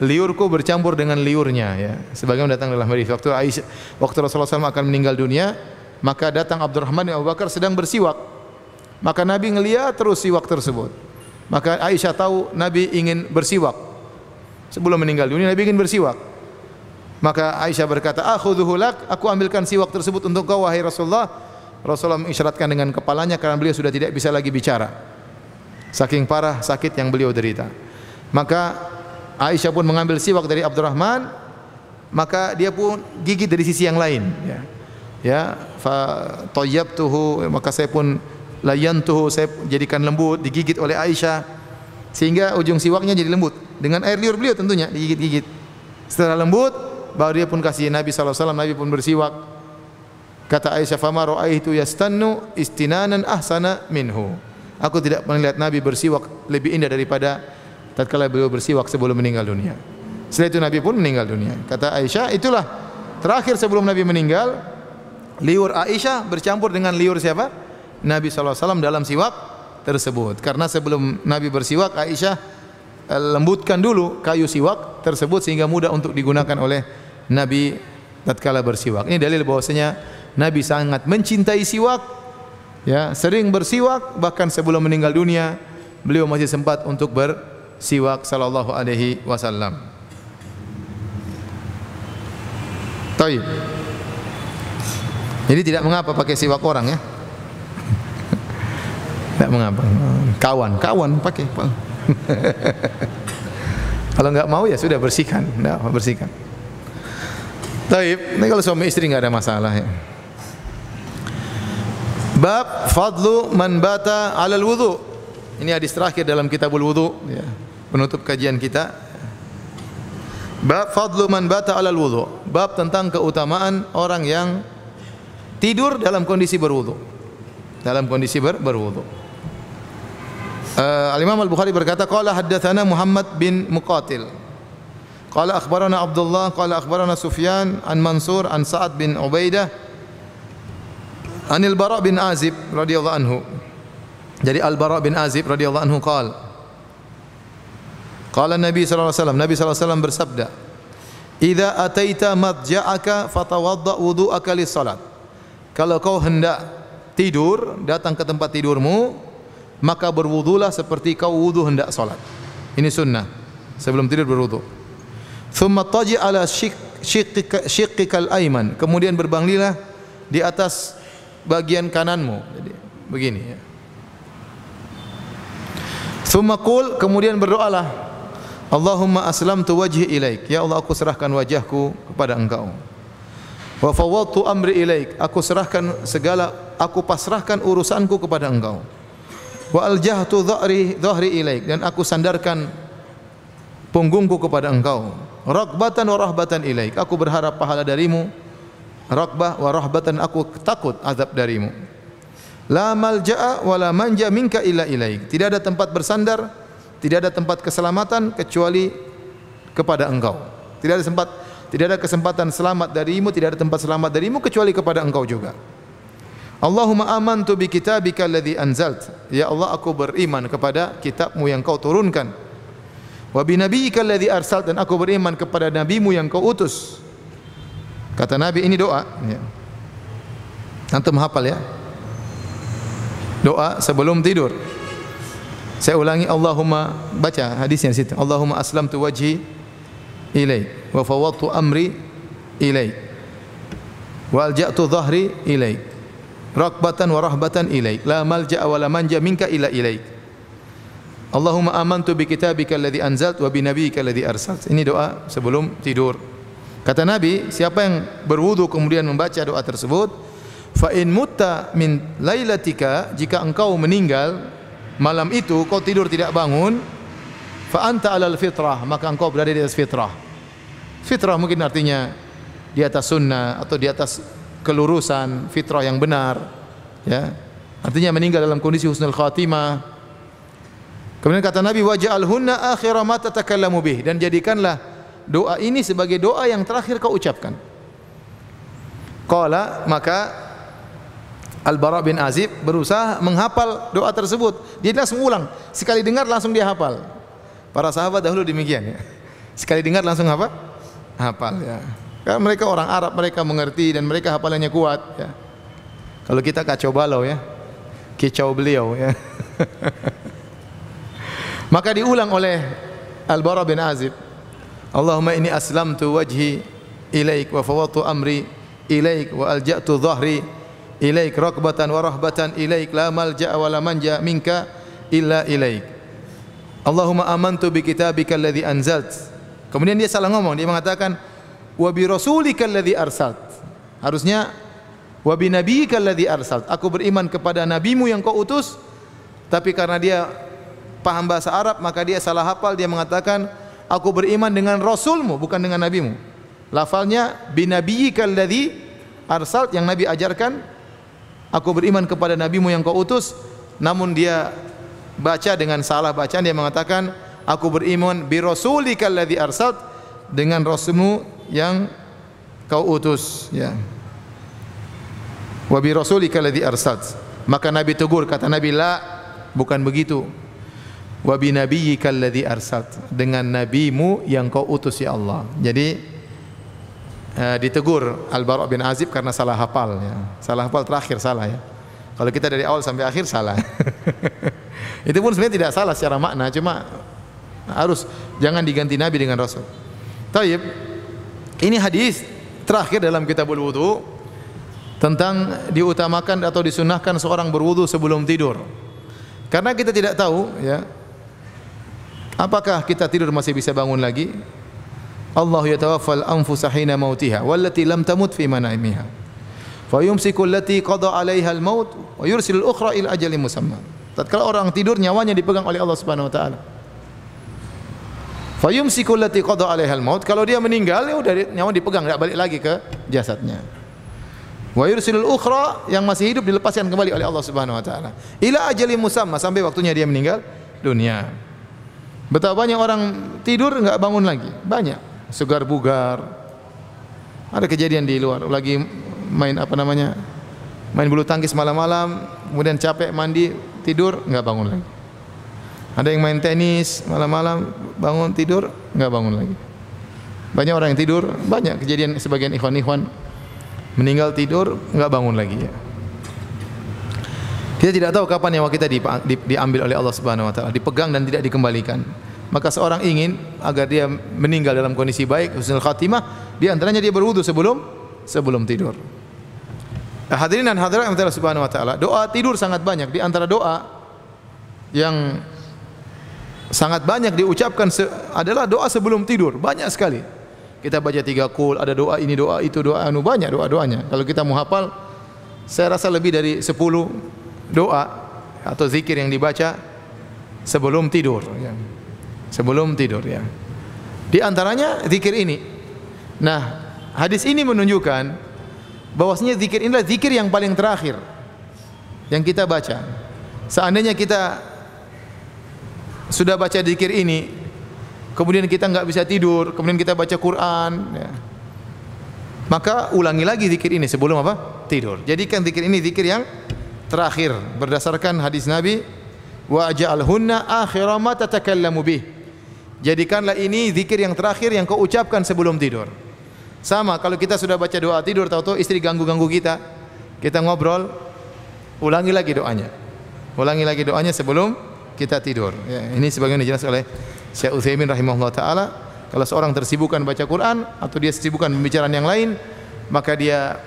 Speaker 1: liurku bercampur dengan liurnya ya. Sebagaimana datang dalam hadis waktu Aisyah waktu Rasulullah SAW akan meninggal dunia, maka datang Abdurrahman bin Abu Bakar sedang bersiwak. Maka Nabi ngeliat terus siwak tersebut. Maka Aisyah tahu Nabi ingin bersiwak. Sebelum meninggal dunia Nabi ingin bersiwak. Maka Aisyah berkata, "Akhudhuhu lak, aku ambilkan siwak tersebut untuk kau wahai Rasulullah." Rasulullah mengisyaratkan dengan kepalanya karena beliau sudah tidak bisa lagi bicara. Saking parah sakit yang beliau derita. Maka Aisyah pun mengambil siwak dari Abdurrahman, maka dia pun gigit dari sisi yang lain, ya. Ya fa tayyabtuhu maka saya pun layantuhu saya jadikan lembut digigit oleh Aisyah sehingga ujung siwaknya jadi lembut. Dengan air liur beliau tentunya digigit-gigit. Setelah lembut baru dia pun kasih Nabi SAW Nabi pun bersiwak. Kata Aisyah fama ra'aitu yastannu istinanan ahsana minhu. Aku tidak melihat Nabi bersiwak lebih indah daripada tatkala beliau bersiwak sebelum meninggal dunia setelah itu Nabi pun meninggal dunia kata Aisyah itulah terakhir sebelum Nabi meninggal liur Aisyah bercampur dengan liur siapa? Nabi SAW dalam siwak tersebut. Karena sebelum Nabi bersiwak, Aisyah eh, lembutkan dulu kayu siwak tersebut sehingga mudah untuk digunakan oleh Nabi tatkala bersiwak. Ini dalil bahwasanya Nabi sangat mencintai siwak, ya sering bersiwak bahkan sebelum meninggal dunia beliau masih sempat untuk bersiwak sallallahu alaihi wasallam. Taib. Jadi tidak mengapa pakai siwak orang ya. Tidak mengapa. Kawan, kawan pakai. Kalau enggak mau ya sudah bersihkan, enggak bersihkan. Taib, ini kalau suami istri enggak ada masalah ya. Bab fadlu man bata 'alal wudu. Ini hadis terakhir dalam kitabul wudu ya. Penutup kajian kita. Bab fadlu man bata 'alal wudu. Bab tentang keutamaan orang yang tidur dalam kondisi berwudu. Dalam kondisi ber, berwudu. Uh, Al-Imam Al-Bukhari berkata, qala haddatsana Muhammad bin Muqatil. Qala akhbarana Abdullah, qala akhbarana Sufyan an Mansur an Sa'ad bin Ubaidah an Al-Bara bin Azib radhiyallahu anhu. Jadi Al-Bara bin Azib radhiyallahu anhu qala Qala Nabi sallallahu alaihi wasallam, Nabi sallallahu alaihi wasallam bersabda, "Idza ataita madja'aka fatawadda wudu'aka lis-salat." Kalau kau hendak tidur, datang ke tempat tidurmu, maka berwudulah seperti kau wudu hendak salat. Ini sunnah. Sebelum tidur berwudu. Thumma taji ala syiqqikal ayman. Kemudian berbanglilah di atas bagian kananmu. Jadi begini ya. Thumma qul kemudian berdoalah. Allahumma aslamtu wajhi ilaik. Ya Allah aku serahkan wajahku kepada Engkau. Wa fawwadtu amri ilaik. Aku serahkan segala aku pasrahkan urusanku kepada Engkau. Wa aljahtu dhahri dhahri ilaik dan aku sandarkan punggungku kepada Engkau. Ragbatan wa rahbatan ilaik. Aku berharap pahala darimu. Ragbah wa rahbatan aku takut azab darimu. La malja'a wa la manja minka illa ilaik. Tidak ada tempat bersandar tidak ada tempat keselamatan kecuali kepada Engkau. Tidak ada tempat tidak ada kesempatan selamat darimu, tidak ada tempat selamat darimu kecuali kepada Engkau juga. Allahumma amantu bi kitabika alladhi anzalt. Ya Allah, aku beriman kepada kitabmu yang kau turunkan. Wa bi nabiyyika alladhi arsalt dan aku beriman kepada nabimu yang kau utus. Kata Nabi ini doa. Ya. Antum hafal ya. Doa sebelum tidur. Saya ulangi Allahumma baca hadisnya situ. Allahumma aslamtu wajhi ilaik wa fawwadtu amri ilaik wa alja'tu dhahri ilaik rakbatan wa rahbatan ilaik la malja'a wa la manja minka illa ilaik Allahumma amantu bi kitabika alladhi anzalt wa bi nabiyyika alladhi arsalt. Ini doa sebelum tidur. Kata Nabi, siapa yang berwudu kemudian membaca doa tersebut, fa in mutta min lailatika, jika engkau meninggal malam itu kau tidur tidak bangun, fa anta alal fitrah, maka engkau berada di atas fitrah. Fitrah mungkin artinya di atas sunnah atau di atas kelurusan, fitrah yang benar. Ya. Artinya meninggal dalam kondisi husnul khatimah. Kemudian kata Nabi waj'alhunna akhira ma tatakallamu bih dan jadikanlah doa ini sebagai doa yang terakhir kau ucapkan. Qala maka Al-Bara bin Azib berusaha menghafal doa tersebut. Dia langsung ulang. Sekali dengar langsung dia hafal. Para sahabat dahulu demikian ya. Sekali dengar langsung apa? Hafal ya. Karena mereka orang Arab, mereka mengerti dan mereka hafalannya kuat ya. Kalau kita kacau balau ya. Kicau beliau ya. Maka diulang oleh Al-Bara bin Azib. Allahumma inni aslamtu wajhi ilaik wa fawwadtu amri ilaik wa alja'tu dhahri ilaik rakbatan wa rahbatan ilaik la malja'a wa la manja minka illa ilaik. Allahumma amantu bi kitabika alladhi anzalt. Kemudian dia salah ngomong dia mengatakan wa bi rasulika alladhi arsalt. Harusnya wa bi nabiyyika alladhi arsalt. Aku beriman kepada nabimu yang kau utus tapi karena dia paham bahasa Arab maka dia salah hafal. Dia mengatakan aku beriman dengan rasulmu bukan dengan nabimu. Lafalnya bi nabiyyika alladhi arsalt yang nabi ajarkan Aku beriman kepada nabimu yang kau utus. Namun dia baca dengan salah bacaan. Dia mengatakan aku beriman bi rasulika alladhi arsalt. Dengan rasulmu yang kau utus ya. Wa bi rasulika alladhi arsalt. Maka nabi tegur kata nabi la bukan begitu. Wa bi nabiyyika alladhi arsalt. Dengan nabimu yang kau utus ya Allah. Jadi uh, ditegur Al-Bara bin Azib karena salah hafal ya. Salah hafal terakhir salah ya. Kalau kita dari awal sampai akhir salah. Itu pun sebenarnya tidak salah secara makna, cuma harus jangan diganti nabi dengan rasul. Taib. Ini hadis terakhir dalam kitabul wudu tentang diutamakan atau disunahkan seorang berwudu sebelum tidur. Karena kita tidak tahu ya apakah kita tidur masih bisa bangun lagi Allah yatawaffal anfusa hina mautiha wallati lam tamut fi manaimiha. Fayumsiku allati qada 'alaiha al-maut wa yursilu al-ukhra ila ajalin musamma. Tatkala orang tidur nyawanya dipegang oleh Allah Subhanahu wa taala. Fayumsiku allati qada 'alaiha al-maut kalau dia meninggal ya udah nyawa dipegang enggak balik lagi ke jasadnya. Wa yursilul ukhra yang masih hidup dilepaskan kembali oleh Allah Subhanahu wa taala. Ila ajalin musamma sampai waktunya dia meninggal dunia. Betapa banyak orang tidur enggak bangun lagi. Banyak segar bugar. Ada kejadian di luar, lagi main apa namanya? Main bulu tangkis malam-malam, kemudian capek mandi, tidur, enggak bangun lagi. Ada yang main tenis malam-malam, bangun tidur, enggak bangun lagi. Banyak orang yang tidur, banyak kejadian sebagian ikhwan-ikhwan meninggal tidur, enggak bangun lagi ya. Kita tidak tahu kapan nyawa kita diambil oleh Allah Subhanahu wa taala, dipegang dan tidak dikembalikan maka seorang ingin agar dia meninggal dalam kondisi baik husnul khatimah di antaranya dia berwudu sebelum sebelum tidur hadirin dan hadirat yang Allah Subhanahu wa taala doa tidur sangat banyak di antara doa yang sangat banyak diucapkan adalah doa sebelum tidur, banyak sekali. Kita baca tiga kul, ada doa ini, doa itu, doa anu banyak doa-doanya. Kalau kita mau hafal, saya rasa lebih dari 10 doa atau zikir yang dibaca sebelum tidur. Ya. Sebelum tidur ya. Di antaranya zikir ini. Nah, hadis ini menunjukkan bahwasanya zikir inilah zikir yang paling terakhir yang kita baca. Seandainya kita sudah baca zikir ini, kemudian kita enggak bisa tidur, kemudian kita baca Quran, ya. maka ulangi lagi zikir ini sebelum apa? Tidur. Jadikan zikir ini zikir yang terakhir berdasarkan hadis Nabi wa ja'alhunna akhira ma tatakallamu bih. Jadikanlah ini zikir yang terakhir yang kau ucapkan sebelum tidur. Sama kalau kita sudah baca doa tidur tahu-tahu istri ganggu-ganggu kita, kita ngobrol, ulangi lagi doanya. Ulangi lagi doanya sebelum kita tidur. Ya, ini sebagaimana dijelaskan oleh Syekh Utsaimin rahimahullah taala, kalau seorang tersibukkan baca Quran atau dia sibukkan pembicaraan yang lain, maka dia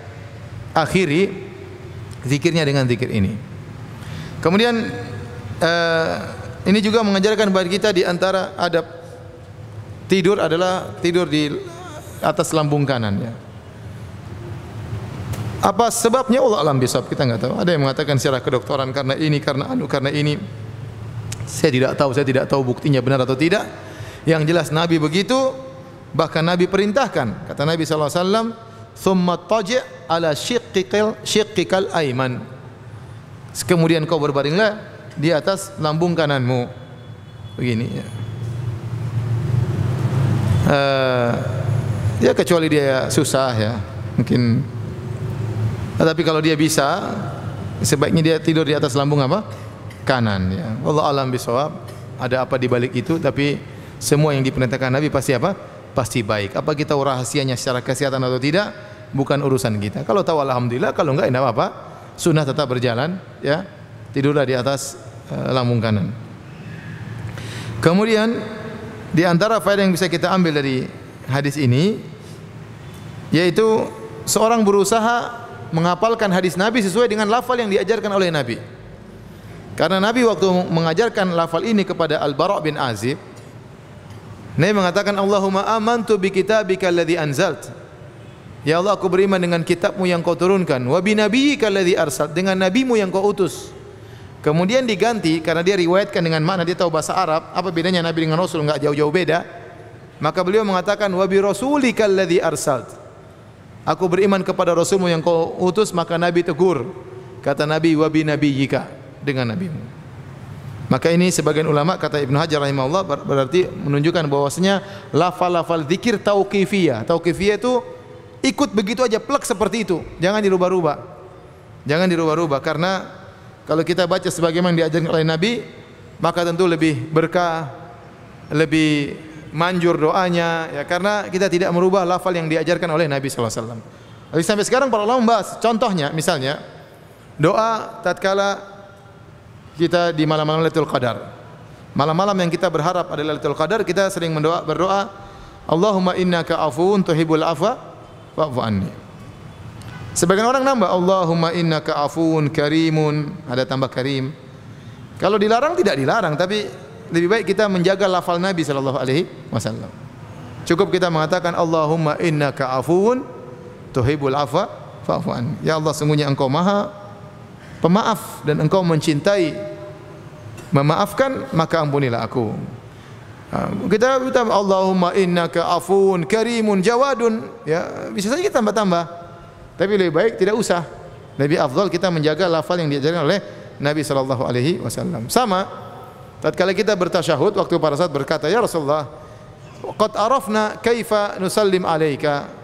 Speaker 1: akhiri zikirnya dengan zikir ini. Kemudian uh, ini juga mengajarkan kepada kita di antara adab tidur adalah tidur di atas lambung kanan ya. Apa sebabnya Allah alam bisab kita enggak tahu. Ada yang mengatakan secara kedokteran karena ini karena anu karena ini. Saya tidak tahu, saya tidak tahu buktinya benar atau tidak. Yang jelas Nabi begitu, bahkan Nabi perintahkan. Kata Nabi sallallahu alaihi wasallam, "Tsumma taji' ala shiqqikal shiqqikal aiman." Kemudian kau berbaringlah di atas lambung kananmu. Begini ya. Uh, ya kecuali dia susah ya. Mungkin tetapi kalau dia bisa sebaiknya dia tidur di atas lambung apa? kanan ya. Allah alam bisawab. Ada apa di balik itu tapi semua yang diperintahkan Nabi pasti apa? Pasti baik. Apa kita tahu rahasianya secara kesehatan atau tidak? Bukan urusan kita. Kalau tahu alhamdulillah, kalau enggak tidak apa-apa. Sunnah tetap berjalan ya. Tidurlah di atas uh, lambung kanan. Kemudian di antara faedah yang bisa kita ambil dari hadis ini yaitu seorang berusaha menghafalkan hadis Nabi sesuai dengan lafal yang diajarkan oleh Nabi. Karena Nabi waktu mengajarkan lafal ini kepada Al-Bara' bin Azib, Nabi mengatakan Allahumma amantu bi kitabika alladhi anzalt. Ya Allah aku beriman dengan kitabmu yang kau turunkan wa bi nabiyyika alladhi arsalt dengan nabimu yang kau utus. Kemudian diganti karena dia riwayatkan dengan makna dia tahu bahasa Arab, apa bedanya Nabi dengan Rasul enggak jauh-jauh beda. Maka beliau mengatakan wa bi rasulika alladhi arsalt. Aku beriman kepada Rasulmu yang kau utus maka Nabi tegur. Kata Nabi wa bi nabiyyika dengan nabimu. Maka ini sebagian ulama kata Ibnu Hajar rahimahullah berarti menunjukkan bahwasanya lafal-lafal zikir tauqifiyah. Tauqifiyah itu ikut begitu aja plek seperti itu. Jangan dirubah-rubah. Jangan dirubah-rubah karena kalau kita baca sebagaimana diajarkan oleh Nabi, maka tentu lebih berkah, lebih manjur doanya ya karena kita tidak merubah lafal yang diajarkan oleh Nabi sallallahu alaihi wasallam. Sampai sekarang para ulama membahas contohnya misalnya doa tatkala kita di malam-malam Lailatul Qadar. Malam-malam yang kita berharap adalah Lailatul Qadar, kita sering mendoa berdoa, Allahumma innaka afuwun tuhibbul afwa fa'fu. Sebagian orang nambah Allahumma innaka afuwun karimun, ada tambah karim. Kalau dilarang tidak dilarang, tapi lebih baik kita menjaga lafal Nabi sallallahu alaihi wasallam. Cukup kita mengatakan Allahumma innaka afuwun tuhibbul afwa fa'fu anni. Ya Allah, sungguhnya Engkau Maha pemaaf dan engkau mencintai memaafkan maka ampunilah aku ha, kita kita Allahumma innaka afun karimun jawadun ya bisa saja kita tambah-tambah tapi lebih baik tidak usah lebih afdal kita menjaga lafal yang diajarkan oleh Nabi sallallahu alaihi wasallam sama tatkala kita bertasyahud waktu para sahabat berkata ya Rasulullah qad arafna kaifa nusallim alaika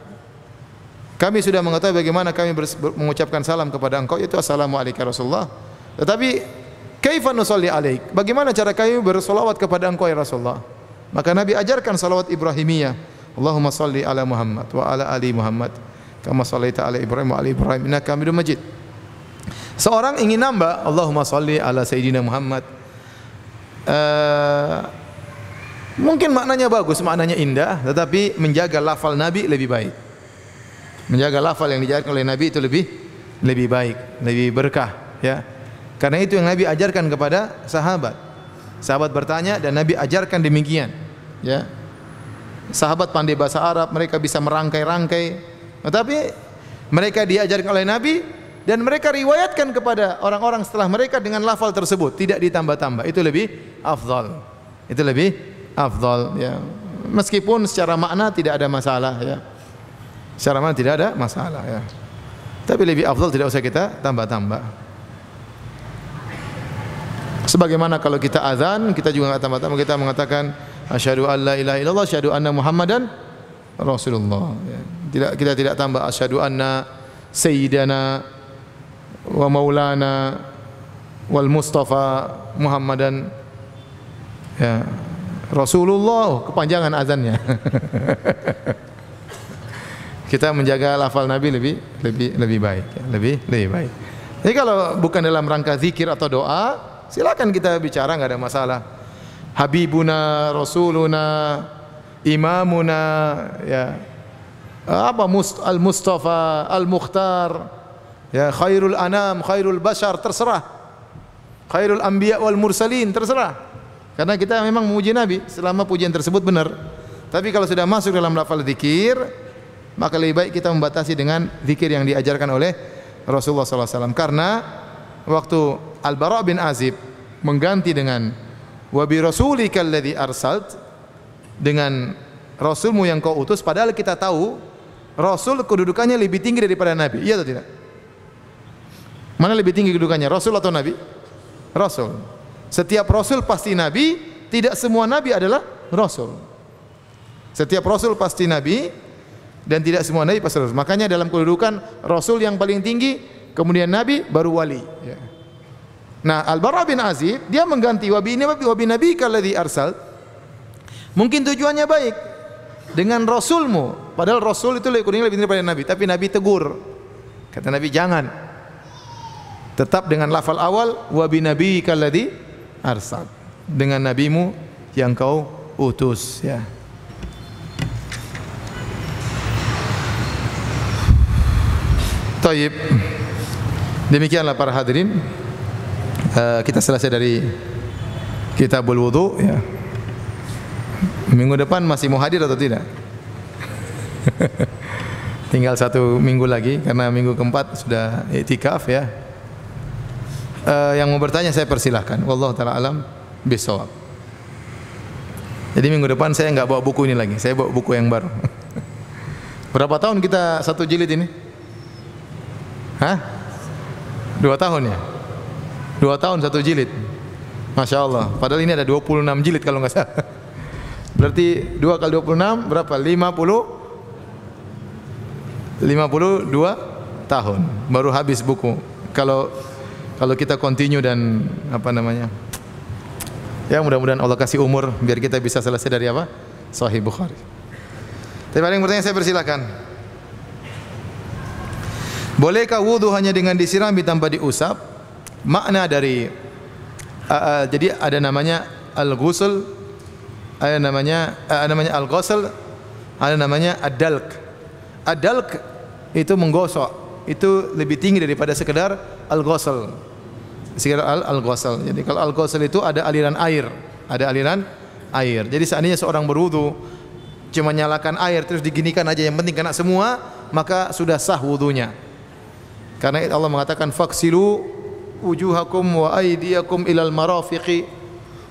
Speaker 1: kami sudah mengetahui bagaimana kami mengucapkan salam kepada engkau yaitu assalamualaikum Rasulullah. Tetapi kaifa nusalli alaik? Bagaimana cara kami bersolawat kepada engkau ya Rasulullah? Maka Nabi ajarkan salawat Ibrahimiyah. Allahumma salli ala Muhammad wa ala ali Muhammad kama sallaita ala Ibrahim wa ali Ibrahim innaka Hamidum Majid. Seorang ingin nambah Allahumma salli ala Sayyidina Muhammad. Uh, mungkin maknanya bagus, maknanya indah, tetapi menjaga lafal Nabi lebih baik menjaga lafal yang diajarkan oleh Nabi itu lebih lebih baik, lebih berkah, ya. Karena itu yang Nabi ajarkan kepada sahabat. Sahabat bertanya dan Nabi ajarkan demikian. Ya. Sahabat pandai bahasa Arab, mereka bisa merangkai-rangkai. Tetapi mereka diajarkan oleh Nabi dan mereka riwayatkan kepada orang-orang setelah mereka dengan lafal tersebut, tidak ditambah-tambah. Itu lebih afdal. Itu lebih afdal ya. Meskipun secara makna tidak ada masalah ya. Secara makna tidak ada masalah ya. Tapi lebih afdal tidak usah kita tambah-tambah. Sebagaimana kalau kita azan, kita juga enggak tambah-tambah kita mengatakan asyhadu alla ilaha illallah, asyhadu anna muhammadan rasulullah. Ya. Tidak kita tidak tambah asyhadu anna sayyidana wa maulana wal mustafa muhammadan ya Rasulullah kepanjangan azannya. kita menjaga lafal Nabi lebih lebih lebih baik, ya. lebih lebih baik. Jadi kalau bukan dalam rangka zikir atau doa, Silakan kita bicara enggak ada masalah. Habibuna, Rasuluna, Imamuna, ya. Apa Al Mustafa, Al Mukhtar, ya Khairul Anam, Khairul Bashar terserah. Khairul Anbiya wal Mursalin terserah. Karena kita memang memuji Nabi selama pujian tersebut benar. Tapi kalau sudah masuk dalam lafal zikir, maka lebih baik kita membatasi dengan zikir yang diajarkan oleh Rasulullah SAW. Karena waktu Al-Bara bin Azib mengganti dengan wa bi rasulika alladhi arsalt dengan rasulmu yang kau utus padahal kita tahu rasul kedudukannya lebih tinggi daripada nabi. Iya atau tidak? Mana lebih tinggi kedudukannya? Rasul atau nabi? Rasul. Setiap rasul pasti nabi tidak semua nabi adalah rasul. Setiap rasul pasti nabi dan tidak semua nabi pasti rasul. Makanya dalam kedudukan rasul yang paling tinggi kemudian nabi baru wali. Ya. Nah, Al-Bara bin Azib dia mengganti wabi ini wabi nabi kalladzi arsal. Mungkin tujuannya baik. Dengan rasulmu. Padahal rasul itu lebih kuning lebih daripada nabi, tapi nabi tegur. Kata nabi jangan. Tetap dengan lafal awal wabi nabi kalladzi arsal. Dengan nabimu yang kau utus ya. Taib. Demikianlah para hadirin uh, kita selesai dari kitabul wudu ya. Minggu depan masih mau hadir atau tidak? Tinggal satu minggu lagi karena minggu keempat sudah itikaf ya. Uh, yang mau bertanya saya persilahkan. Wallahu taala alam bisawab. Jadi minggu depan saya enggak bawa buku ini lagi. Saya bawa buku yang baru. Berapa tahun kita satu jilid ini? Hah? Dua tahun ya? Dua tahun satu jilid. Masya Allah. Padahal ini ada 26 jilid kalau nggak salah. Berarti dua kali 26 berapa? 50 52 tahun baru habis buku. Kalau kalau kita continue dan apa namanya? Ya mudah-mudahan Allah kasih umur biar kita bisa selesai dari apa? Sahih Bukhari. Tapi ada yang bertanya saya persilakan. Bolehkah wudu hanya dengan disirami tanpa diusap? makna dari uh, uh, jadi ada namanya al-ghusl ada namanya uh, namanya al-ghusl ada namanya ad-dalk ad-dalk itu menggosok. Itu lebih tinggi daripada sekedar al-ghusl sekedar al-ghusl jadi kalau al-ghusl itu ada aliran air. Ada aliran air. Jadi seandainya seorang berwudu cuma nyalakan air terus diginikan aja yang penting kena semua maka sudah sah wudunya. Karena Allah mengatakan faksilu wujuhakum wa aydiyakum ilal marafiqi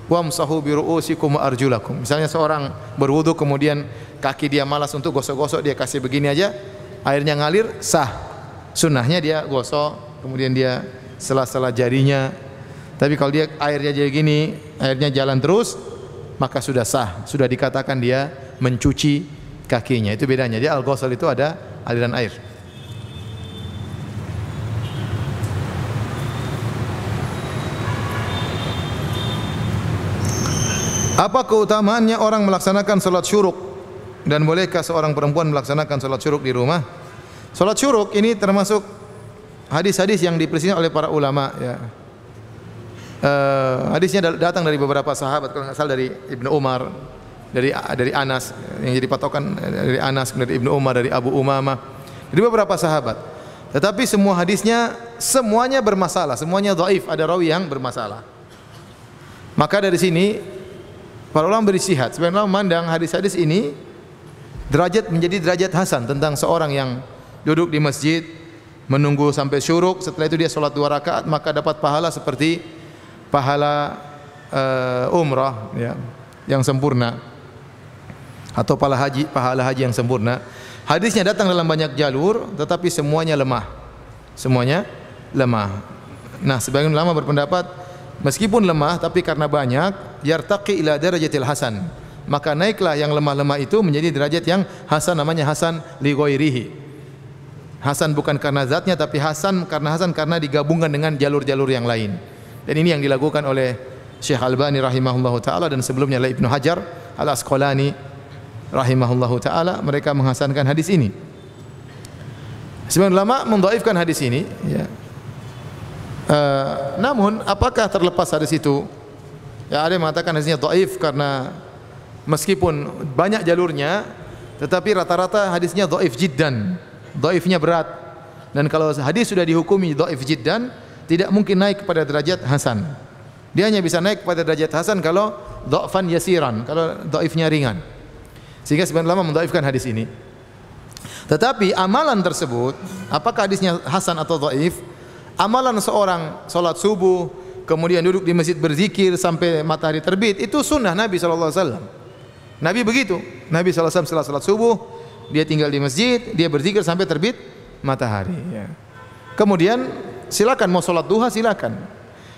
Speaker 1: wamsahu bi ru'usikum arjulakum. Misalnya seorang berwudu kemudian kaki dia malas untuk gosok-gosok dia kasih begini aja airnya ngalir sah. Sunnahnya dia gosok kemudian dia sela-sela jarinya. Tapi kalau dia airnya jadi gini, airnya jalan terus maka sudah sah, sudah dikatakan dia mencuci kakinya. Itu bedanya. Dia al-ghusl itu ada aliran air. Apa keutamaannya orang melaksanakan salat syuruk dan bolehkah seorang perempuan melaksanakan salat syuruk di rumah? Salat syuruk ini termasuk hadis-hadis yang dipersiapkan oleh para ulama ya. Uh, hadisnya datang dari beberapa sahabat kalau asal dari Ibnu Umar, dari dari Anas yang jadi patokan dari Anas dari Ibnu Umar dari Abu Umamah dari beberapa sahabat. Tetapi semua hadisnya semuanya bermasalah, semuanya dhaif, ada rawi yang bermasalah. Maka dari sini para ulama berisihat, sebenarnya memandang hadis-hadis ini derajat menjadi derajat hasan tentang seorang yang duduk di masjid menunggu sampai syuruk setelah itu dia sholat dua rakaat maka dapat pahala seperti pahala uh, umrah ya yang sempurna. Atau pahala haji pahala haji yang sempurna. Hadisnya datang dalam banyak jalur tetapi semuanya lemah. Semuanya lemah. Nah sebagian ulama berpendapat meskipun lemah tapi karena banyak yartaqi ila darajatil hasan maka naiklah yang lemah-lemah itu menjadi derajat yang hasan namanya hasan li ghairihi. Hasan bukan karena zatnya tapi hasan karena hasan karena digabungkan dengan jalur-jalur yang lain. Dan ini yang dilakukan oleh Syekh Albani rahimahullahu taala dan sebelumnya oleh Ibnu Hajar Al Asqalani rahimahullahu taala mereka menghasankan hadis ini. Sebagian ulama mendhaifkan hadis ini ya. Uh, namun apakah terlepas hadis itu? Ya ada yang mengatakan hadisnya dhaif karena meskipun banyak jalurnya tetapi rata-rata hadisnya dhaif jiddan. Dhaifnya berat. Dan kalau hadis sudah dihukumi dhaif jiddan tidak mungkin naik kepada derajat hasan. Dia hanya bisa naik kepada derajat hasan kalau dhafan yasiran kalau dhaifnya ringan. Sehingga sebenarnya lama mendhaifkan hadis ini. Tetapi amalan tersebut apakah hadisnya hasan atau dhaif? Amalan seorang salat subuh kemudian duduk di masjid berzikir sampai matahari terbit itu sunnah Nabi wasallam Nabi begitu. Nabi SAW setelah salat subuh, dia tinggal di masjid, dia berzikir sampai terbit matahari. Ya. Kemudian silakan mau salat duha silakan.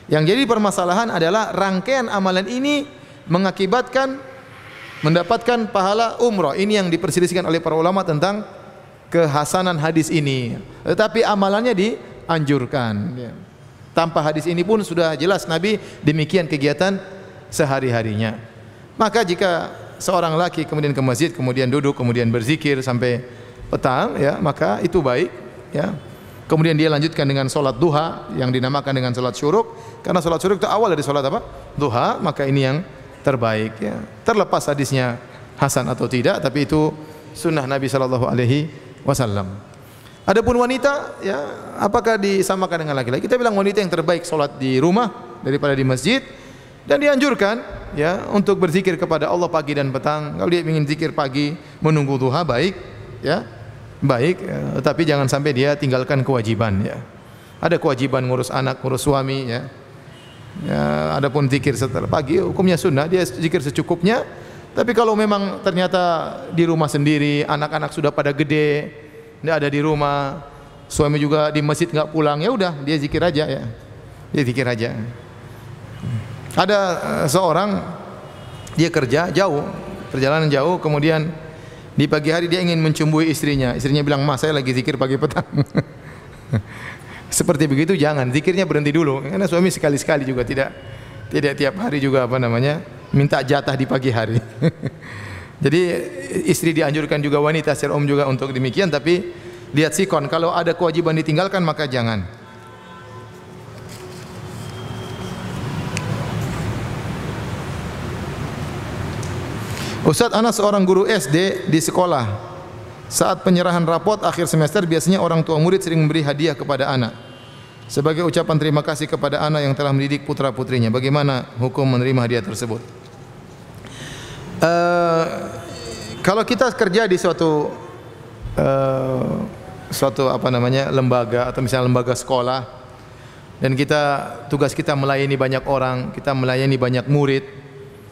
Speaker 1: Yang jadi permasalahan adalah rangkaian amalan ini mengakibatkan mendapatkan pahala umrah. Ini yang diperselisihkan oleh para ulama tentang kehasanan hadis ini. Tetapi amalannya dianjurkan. Ya. Tanpa hadis ini pun sudah jelas Nabi demikian kegiatan sehari-harinya. Maka jika seorang laki kemudian ke masjid, kemudian duduk, kemudian berzikir sampai petang, ya maka itu baik, ya. Kemudian dia lanjutkan dengan solat duha yang dinamakan dengan solat syuruk, karena solat syuruk itu awal dari solat apa? Duha, maka ini yang terbaik, ya. Terlepas hadisnya hasan atau tidak, tapi itu sunnah Nabi Shallallahu Alaihi Wasallam. Adapun wanita, ya apakah disamakan dengan laki-laki? Kita bilang wanita yang terbaik solat di rumah daripada di masjid dan dianjurkan ya untuk berzikir kepada Allah pagi dan petang. Kalau dia ingin zikir pagi menunggu duha baik ya. Baik, ya, tapi jangan sampai dia tinggalkan kewajiban ya. Ada kewajiban ngurus anak, ngurus suami ya. Ya, adapun zikir setelah pagi hukumnya sunnah, dia zikir secukupnya. Tapi kalau memang ternyata di rumah sendiri, anak-anak sudah pada gede, tidak ada di rumah, suami juga di masjid nggak pulang, ya udah dia zikir aja ya. Dia zikir aja. Ada uh, seorang dia kerja jauh, perjalanan jauh, kemudian di pagi hari dia ingin mencumbui istrinya. Istrinya bilang, "Mas, saya lagi zikir pagi petang." Seperti begitu jangan, zikirnya berhenti dulu. Karena suami sekali-sekali juga tidak tidak tiap hari juga apa namanya minta jatah di pagi hari. Jadi istri dianjurkan juga wanita secara umum juga untuk demikian tapi lihat sikon kalau ada kewajiban ditinggalkan maka jangan. Ustaz, anak seorang guru SD di sekolah. Saat penyerahan rapot akhir semester biasanya orang tua murid sering memberi hadiah kepada anak. Sebagai ucapan terima kasih kepada anak yang telah mendidik putra-putrinya. Bagaimana hukum menerima hadiah tersebut? Uh, kalau kita kerja di suatu uh, suatu apa namanya lembaga atau misalnya lembaga sekolah dan kita tugas kita melayani banyak orang, kita melayani banyak murid,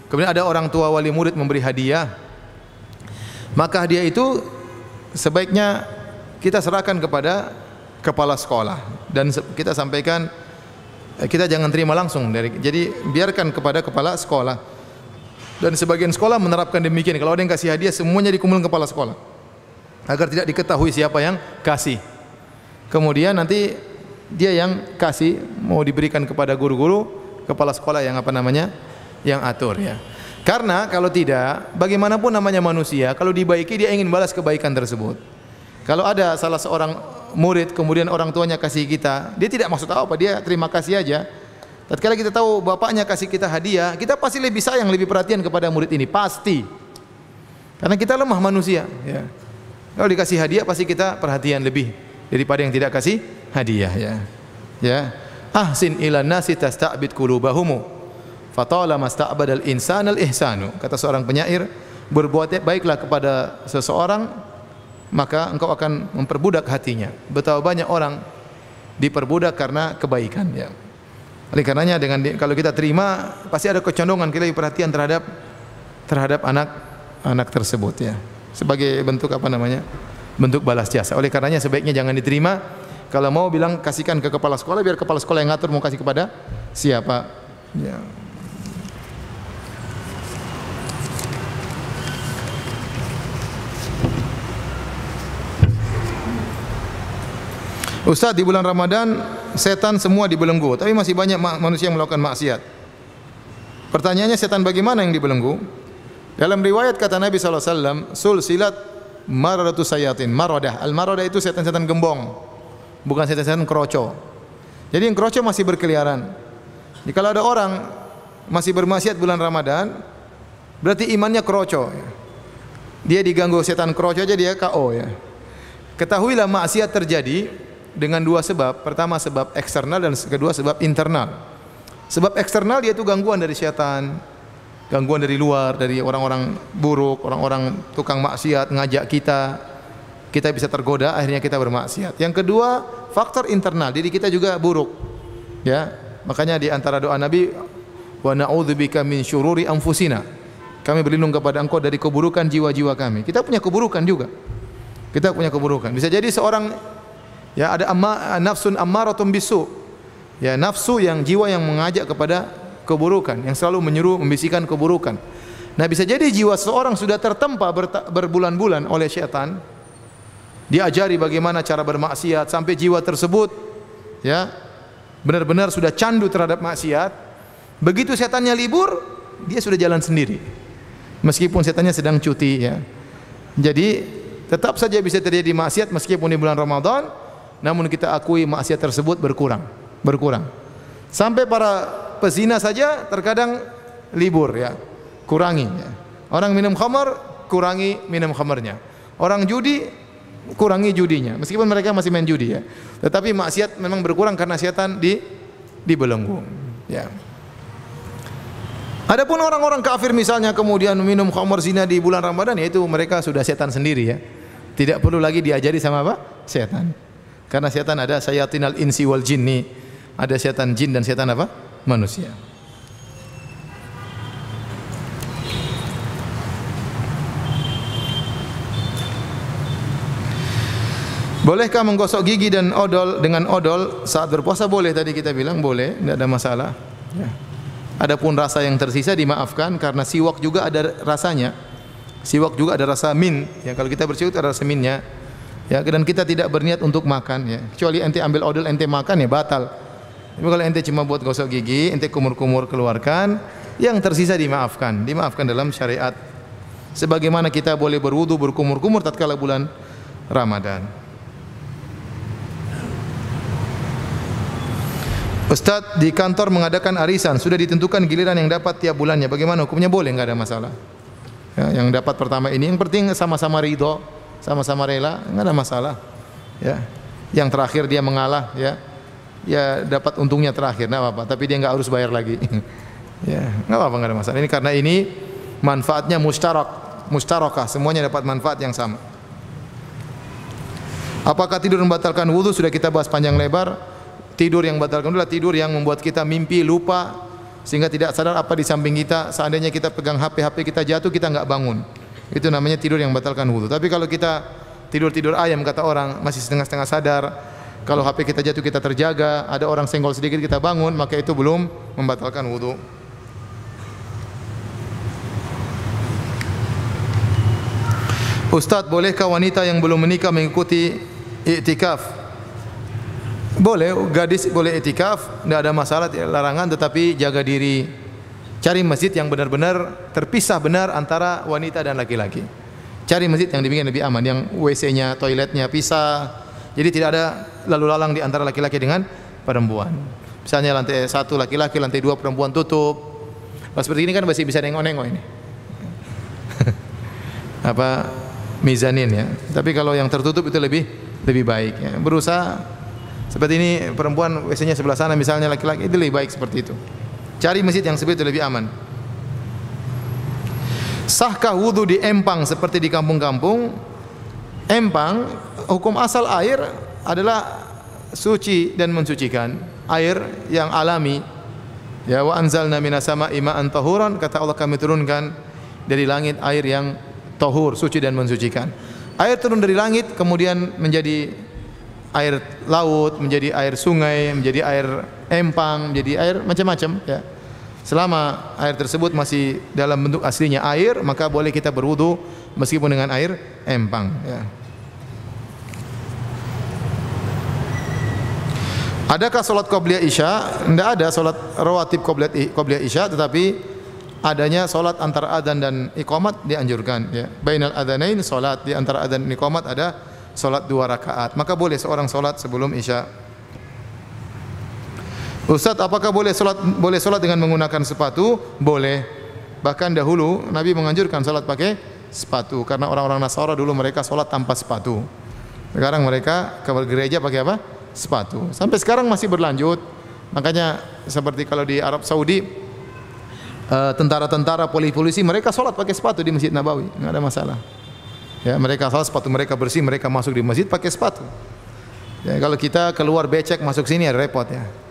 Speaker 1: Kemudian ada orang tua wali murid memberi hadiah. Maka hadiah itu sebaiknya kita serahkan kepada kepala sekolah dan kita sampaikan eh, kita jangan terima langsung dari jadi biarkan kepada kepala sekolah. Dan sebagian sekolah menerapkan demikian. Kalau ada yang kasih hadiah semuanya dikumpulkan kepala sekolah. Agar tidak diketahui siapa yang kasih. Kemudian nanti dia yang kasih mau diberikan kepada guru-guru, kepala sekolah yang apa namanya? yang atur ya. Karena kalau tidak, bagaimanapun namanya manusia, kalau dibaiki dia ingin balas kebaikan tersebut. Kalau ada salah seorang murid kemudian orang tuanya kasih kita, dia tidak maksud apa, dia terima kasih aja. Tatkala kita tahu bapaknya kasih kita hadiah, kita pasti lebih sayang, lebih perhatian kepada murid ini, pasti. Karena kita lemah manusia, ya. Kalau dikasih hadiah pasti kita perhatian lebih daripada yang tidak kasih hadiah, ya. Ya. Ahsin ila nasi tasta'bid qulubahumu Fatala masta'badal insanal ihsanu. Kata seorang penyair, berbuat baiklah kepada seseorang maka engkau akan memperbudak hatinya. Betapa banyak orang diperbudak karena kebaikan ya. Oleh karenanya dengan kalau kita terima pasti ada kecondongan kita perhatian terhadap terhadap anak anak tersebut ya. Sebagai bentuk apa namanya? Bentuk balas jasa. Oleh karenanya sebaiknya jangan diterima. Kalau mau bilang kasihkan ke kepala sekolah biar kepala sekolah yang ngatur mau kasih kepada siapa. Ya. Ustaz di bulan Ramadan setan semua dibelenggu, tapi masih banyak manusia yang melakukan maksiat. Pertanyaannya setan bagaimana yang dibelenggu? Dalam riwayat kata Nabi SAW, sulsilat maradatu sayatin, maradah. Al-maradah itu setan-setan gembong, bukan setan-setan kroco. Jadi yang kroco masih berkeliaran. Jadi kalau ada orang masih bermaksiat bulan Ramadan, berarti imannya kroco. Dia diganggu setan kroco aja dia KO ya. Ketahuilah maksiat terjadi dengan dua sebab. Pertama sebab eksternal dan kedua sebab internal. Sebab eksternal yaitu gangguan dari syaitan, gangguan dari luar, dari orang-orang buruk, orang-orang tukang maksiat ngajak kita. Kita bisa tergoda, akhirnya kita bermaksiat. Yang kedua, faktor internal, diri kita juga buruk. Ya, makanya di antara doa Nabi, wa na'udzubika min syururi anfusina. Kami berlindung kepada Engkau dari keburukan jiwa-jiwa kami. Kita punya keburukan juga. Kita punya keburukan. Bisa jadi seorang Ya, ada amma, nafsun ammaratun bisu. Ya, nafsu yang jiwa yang mengajak kepada keburukan, yang selalu menyuruh membisikkan keburukan. Nah, bisa jadi jiwa seorang sudah tertempa berbulan-bulan oleh syaitan. Diajari bagaimana cara bermaksiat sampai jiwa tersebut ya benar-benar sudah candu terhadap maksiat. Begitu setannya libur, dia sudah jalan sendiri. Meskipun setannya sedang cuti ya. Jadi tetap saja bisa terjadi maksiat meskipun di bulan Ramadan namun kita akui maksiat tersebut berkurang, berkurang. Sampai para pezina saja terkadang libur ya, kurangi ya. Orang minum khamar, kurangi minum khamarnya. Orang judi, kurangi judinya. Meskipun mereka masih main judi ya. Tetapi maksiat memang berkurang karena setan di dibelenggu. Ya. Adapun orang-orang kafir misalnya kemudian minum khamar zina di bulan Ramadan yaitu mereka sudah setan sendiri ya. Tidak perlu lagi diajari sama apa? Setan. Karena setan ada al insi wal jinni. Ada setan jin dan setan apa? Manusia. Bolehkah menggosok gigi dan odol dengan odol saat berpuasa? Boleh tadi kita bilang boleh, tidak ada masalah. Ya. Adapun rasa yang tersisa dimaafkan karena siwak juga ada rasanya. Siwak juga ada rasa min. Ya kalau kita bersiwak ada rasa minnya. Ya, dan kita tidak berniat untuk makan ya. Kecuali ente ambil odol ente makan ya batal. Tapi kalau ente cuma buat gosok gigi, ente kumur-kumur keluarkan, yang tersisa dimaafkan. Dimaafkan dalam syariat. Sebagaimana kita boleh berwudu berkumur-kumur tatkala bulan Ramadan. Ustaz di kantor mengadakan arisan sudah ditentukan giliran yang dapat tiap bulannya. Bagaimana hukumnya? Boleh, enggak ada masalah. Ya, yang dapat pertama ini yang penting sama-sama ridho sama-sama rela, enggak ada masalah. Ya. Yang terakhir dia mengalah, ya. Ya dapat untungnya terakhir, enggak apa-apa, tapi dia enggak harus bayar lagi. ya, enggak apa-apa, enggak ada masalah. Ini karena ini manfaatnya mustarak, mustarakah, semuanya dapat manfaat yang sama. Apakah tidur membatalkan wudhu? Sudah kita bahas panjang lebar. Tidur yang membatalkan adalah tidur yang membuat kita mimpi, lupa, sehingga tidak sadar apa di samping kita. Seandainya kita pegang HP, HP kita jatuh, kita enggak bangun. Itu namanya tidur yang membatalkan wudhu. Tapi kalau kita tidur-tidur ayam kata orang masih setengah-setengah sadar, kalau HP kita jatuh kita terjaga, ada orang senggol sedikit kita bangun, maka itu belum membatalkan wudhu. Ustaz, bolehkah wanita yang belum menikah mengikuti iktikaf? Boleh, gadis boleh iktikaf, tidak ada masalah, larangan, tetapi jaga diri, Cari masjid yang benar-benar terpisah benar antara wanita dan laki-laki. Cari masjid yang dibikin lebih aman, yang WC-nya, toiletnya pisah. Jadi tidak ada lalu lalang di antara laki-laki dengan perempuan. Misalnya lantai satu laki-laki, lantai dua perempuan tutup. Pas seperti ini kan masih bisa nengok-nengok ini. Apa mizanin ya. Tapi kalau yang tertutup itu lebih lebih baik ya. Berusaha seperti ini perempuan WC-nya sebelah sana misalnya laki-laki itu lebih baik seperti itu. Cari masjid yang seperti itu lebih aman. Sahkah wudu di empang seperti di kampung-kampung? Empang, hukum asal air adalah suci dan mensucikan. Air yang alami. Ya wa anzalna minas sama'i ma'an tahuran kata Allah kami turunkan dari langit air yang tahur, suci dan mensucikan. Air turun dari langit kemudian menjadi air laut, menjadi air sungai, menjadi air empang, menjadi air macam-macam ya. Selama air tersebut masih dalam bentuk aslinya air, maka boleh kita berwudu meskipun dengan air empang ya. Adakah solat qabliyah isya? Tidak ada solat rawatib qabliyah isya, tetapi adanya solat antara adzan dan iqamat dianjurkan. Ya. Bainal adzanain solat di antara adzan dan iqamat ada solat dua rakaat. Maka boleh seorang solat sebelum isya. Ustaz, apakah boleh solat boleh solat dengan menggunakan sepatu? Boleh. Bahkan dahulu Nabi menganjurkan solat pakai sepatu karena orang-orang Nasara dulu mereka solat tanpa sepatu. Sekarang mereka ke gereja pakai apa? Sepatu. Sampai sekarang masih berlanjut. Makanya seperti kalau di Arab Saudi eh, tentara-tentara polisi-polisi mereka solat pakai sepatu di Masjid Nabawi, nggak ada masalah. Ya, mereka salat sepatu mereka bersih, mereka masuk di masjid pakai sepatu. Ya, kalau kita keluar becek masuk sini ada repot ya.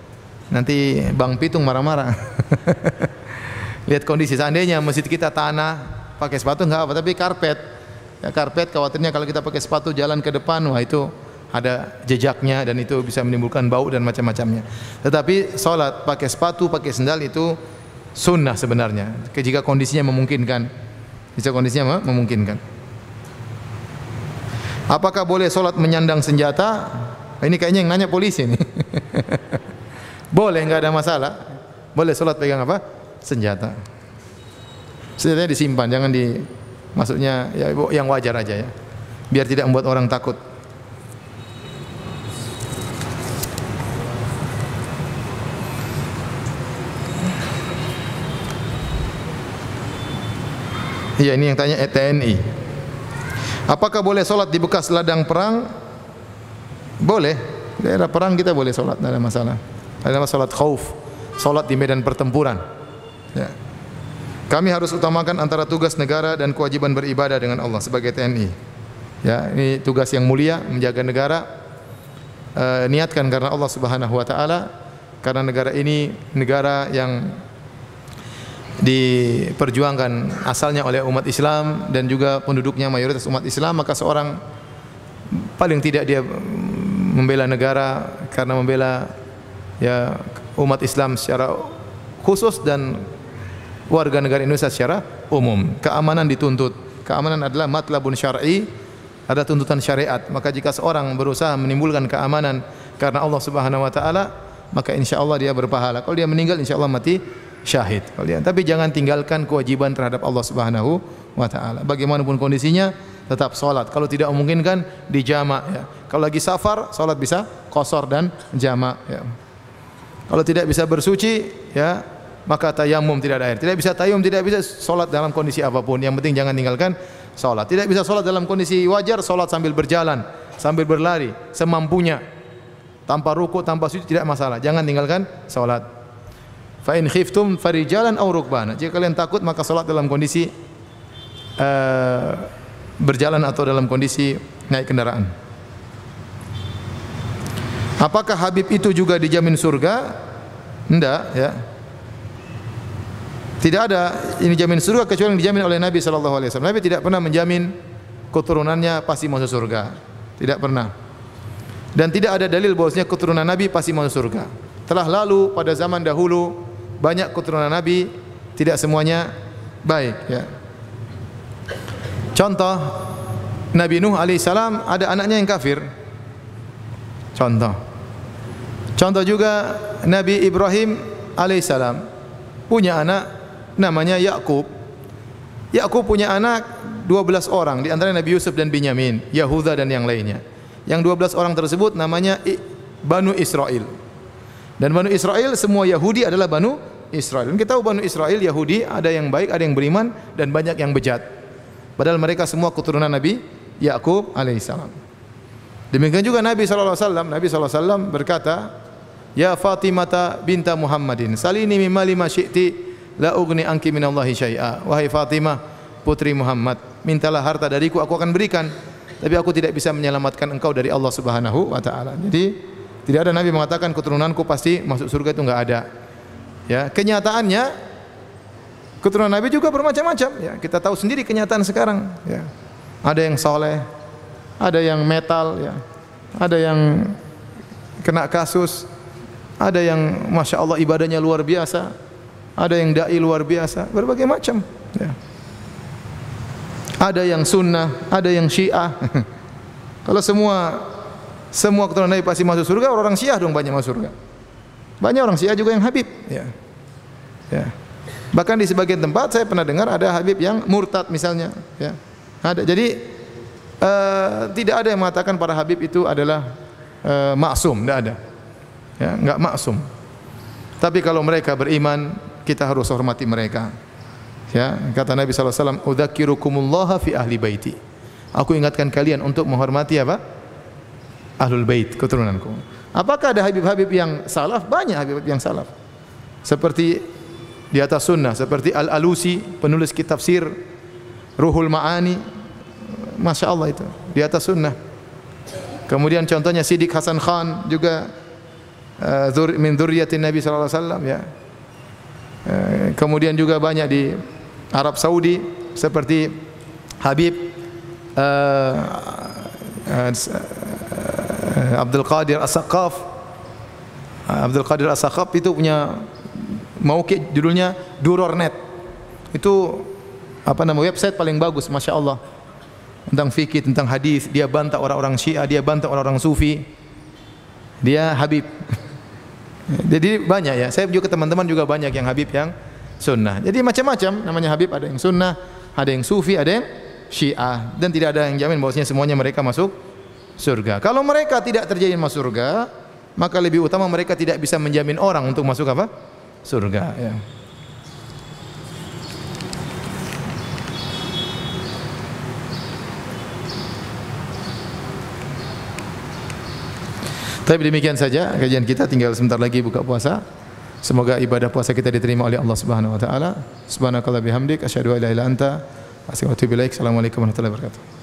Speaker 1: Nanti Bang Pitung marah-marah. Lihat kondisi seandainya masjid kita tanah, pakai sepatu enggak apa, tapi karpet. Ya karpet khawatirnya kalau kita pakai sepatu jalan ke depan, wah itu ada jejaknya dan itu bisa menimbulkan bau dan macam-macamnya. Tetapi salat pakai sepatu, pakai sendal itu sunnah sebenarnya. Jika kondisinya memungkinkan. Jika kondisinya memungkinkan. Apakah boleh salat menyandang senjata? Ini kayaknya yang nanya polisi nih. Boleh, enggak ada masalah. Boleh salat pegang apa? Senjata. Senjatanya disimpan, jangan di maksudnya ya yang wajar aja ya. Biar tidak membuat orang takut. Iya ini yang tanya TNI. Apakah boleh solat di bekas ladang perang? Boleh. Daerah perang kita boleh solat, tidak ada masalah adalah salat khauf, salat di medan pertempuran. Ya. Kami harus utamakan antara tugas negara dan kewajiban beribadah dengan Allah sebagai TNI. Ya, ini tugas yang mulia menjaga negara. E, niatkan karena Allah Subhanahu wa taala karena negara ini negara yang diperjuangkan asalnya oleh umat Islam dan juga penduduknya mayoritas umat Islam maka seorang paling tidak dia membela negara karena membela ya umat Islam secara khusus dan warga negara Indonesia secara umum. Keamanan dituntut. Keamanan adalah matlabun syar'i, ada tuntutan syariat. Maka jika seorang berusaha menimbulkan keamanan karena Allah Subhanahu wa taala, maka insyaallah dia berpahala. Kalau dia meninggal insyaallah mati syahid. Kalau dia, tapi jangan tinggalkan kewajiban terhadap Allah Subhanahu wa taala. Bagaimanapun kondisinya, tetap salat. Kalau tidak memungkinkan di jamak ya. Kalau lagi safar, salat bisa qasar dan jamak ya. Kalau tidak bisa bersuci, ya maka tayamum tidak ada air. Tidak bisa tayamum, tidak bisa solat dalam kondisi apa pun. Yang penting jangan tinggalkan solat. Tidak bisa solat dalam kondisi wajar, solat sambil berjalan, sambil berlari, semampunya. Tanpa ruku, tanpa sujud tidak masalah. Jangan tinggalkan solat. Fa in khiftum farijalan aw rukbana. Jika kalian takut maka solat dalam kondisi uh, berjalan atau dalam kondisi naik kendaraan. Apakah Habib itu juga dijamin surga? Tidak, ya. Tidak ada ini jamin surga kecuali yang dijamin oleh Nabi sallallahu alaihi wasallam. Nabi tidak pernah menjamin keturunannya pasti masuk surga. Tidak pernah. Dan tidak ada dalil bahwasanya keturunan Nabi pasti masuk surga. Telah lalu pada zaman dahulu banyak keturunan Nabi tidak semuanya baik, ya. Contoh Nabi Nuh alaihissalam ada anaknya yang kafir. Contoh. Contoh juga Nabi Ibrahim alaihissalam punya anak namanya Yakub. Yakub punya anak 12 orang di antara Nabi Yusuf dan Binyamin, Yahuda dan yang lainnya. Yang 12 orang tersebut namanya Banu Israel. Dan Banu Israel semua Yahudi adalah Banu Israel. Kita tahu Banu Israel Yahudi ada yang baik, ada yang beriman dan banyak yang bejat. Padahal mereka semua keturunan Nabi Yakub alaihissalam. Demikian juga Nabi SAW Nabi SAW berkata, ya Fatimah binta Muhammadin salini mimma lima syi'ti la ugni anki minallahi syai'a wahai Fatimah putri Muhammad mintalah harta dariku aku akan berikan tapi aku tidak bisa menyelamatkan engkau dari Allah Subhanahu wa taala jadi tidak ada nabi mengatakan keturunanku pasti masuk surga itu enggak ada ya kenyataannya Keturunan Nabi juga bermacam-macam. Ya, kita tahu sendiri kenyataan sekarang. Ya. Ada yang soleh, ada yang metal, ya. ada yang kena kasus, ada yang masya Allah ibadahnya luar biasa, ada yang dai luar biasa, berbagai macam. Ya. Ada yang sunnah, ada yang syiah. Kalau semua semua keturunan Nabi pasti masuk surga, orang, -orang syiah dong banyak masuk surga. Banyak orang syiah juga yang habib. Ya. Ya. Bahkan di sebagian tempat saya pernah dengar ada Habib yang murtad misalnya, ya. Ada. Jadi uh, tidak ada yang mengatakan para Habib itu adalah uh, maksum, tidak ada. Ya, enggak maksum. Tapi kalau mereka beriman, kita harus hormati mereka. Ya, kata Nabi wasallam, "Udzakirukumullah fi ahli baiti." Aku ingatkan kalian untuk menghormati apa? Ahlul bait, keturunanku. Apakah ada habib-habib yang salaf? Banyak habib yang salaf. Seperti di atas sunnah seperti Al-Alusi penulis kitab sir Ruhul Ma'ani Masya Allah itu di atas sunnah kemudian contohnya Sidik Hasan Khan juga uh, min dzurriyyatin Nabi sallallahu alaihi wasallam ya uh, kemudian juga banyak di Arab Saudi seperti Habib uh, Abdul Qadir As-Saqaf Abdul Qadir As-Saqaf itu punya mau ke judulnya Durornet. Itu apa nama website paling bagus Masya Allah tentang fikih, tentang hadis. Dia bantah orang-orang Syiah, dia bantah orang-orang Sufi. Dia Habib. Jadi banyak ya. Saya juga teman-teman juga banyak yang Habib yang sunnah. Jadi macam-macam namanya Habib ada yang sunnah, ada yang Sufi, ada yang Syiah dan tidak ada yang jamin bahwasanya semuanya mereka masuk surga. Kalau mereka tidak terjadi masuk surga, maka lebih utama mereka tidak bisa menjamin orang untuk masuk apa? surga ya. Tapi demikian saja kajian kita tinggal sebentar lagi buka puasa. Semoga ibadah puasa kita diterima oleh Allah Subhanahu wa taala. Subhanakallah bihamdik asyhadu an la ilaha illa anta astaghfiruka wa atubu ilaik. Assalamualaikum warahmatullahi wabarakatuh.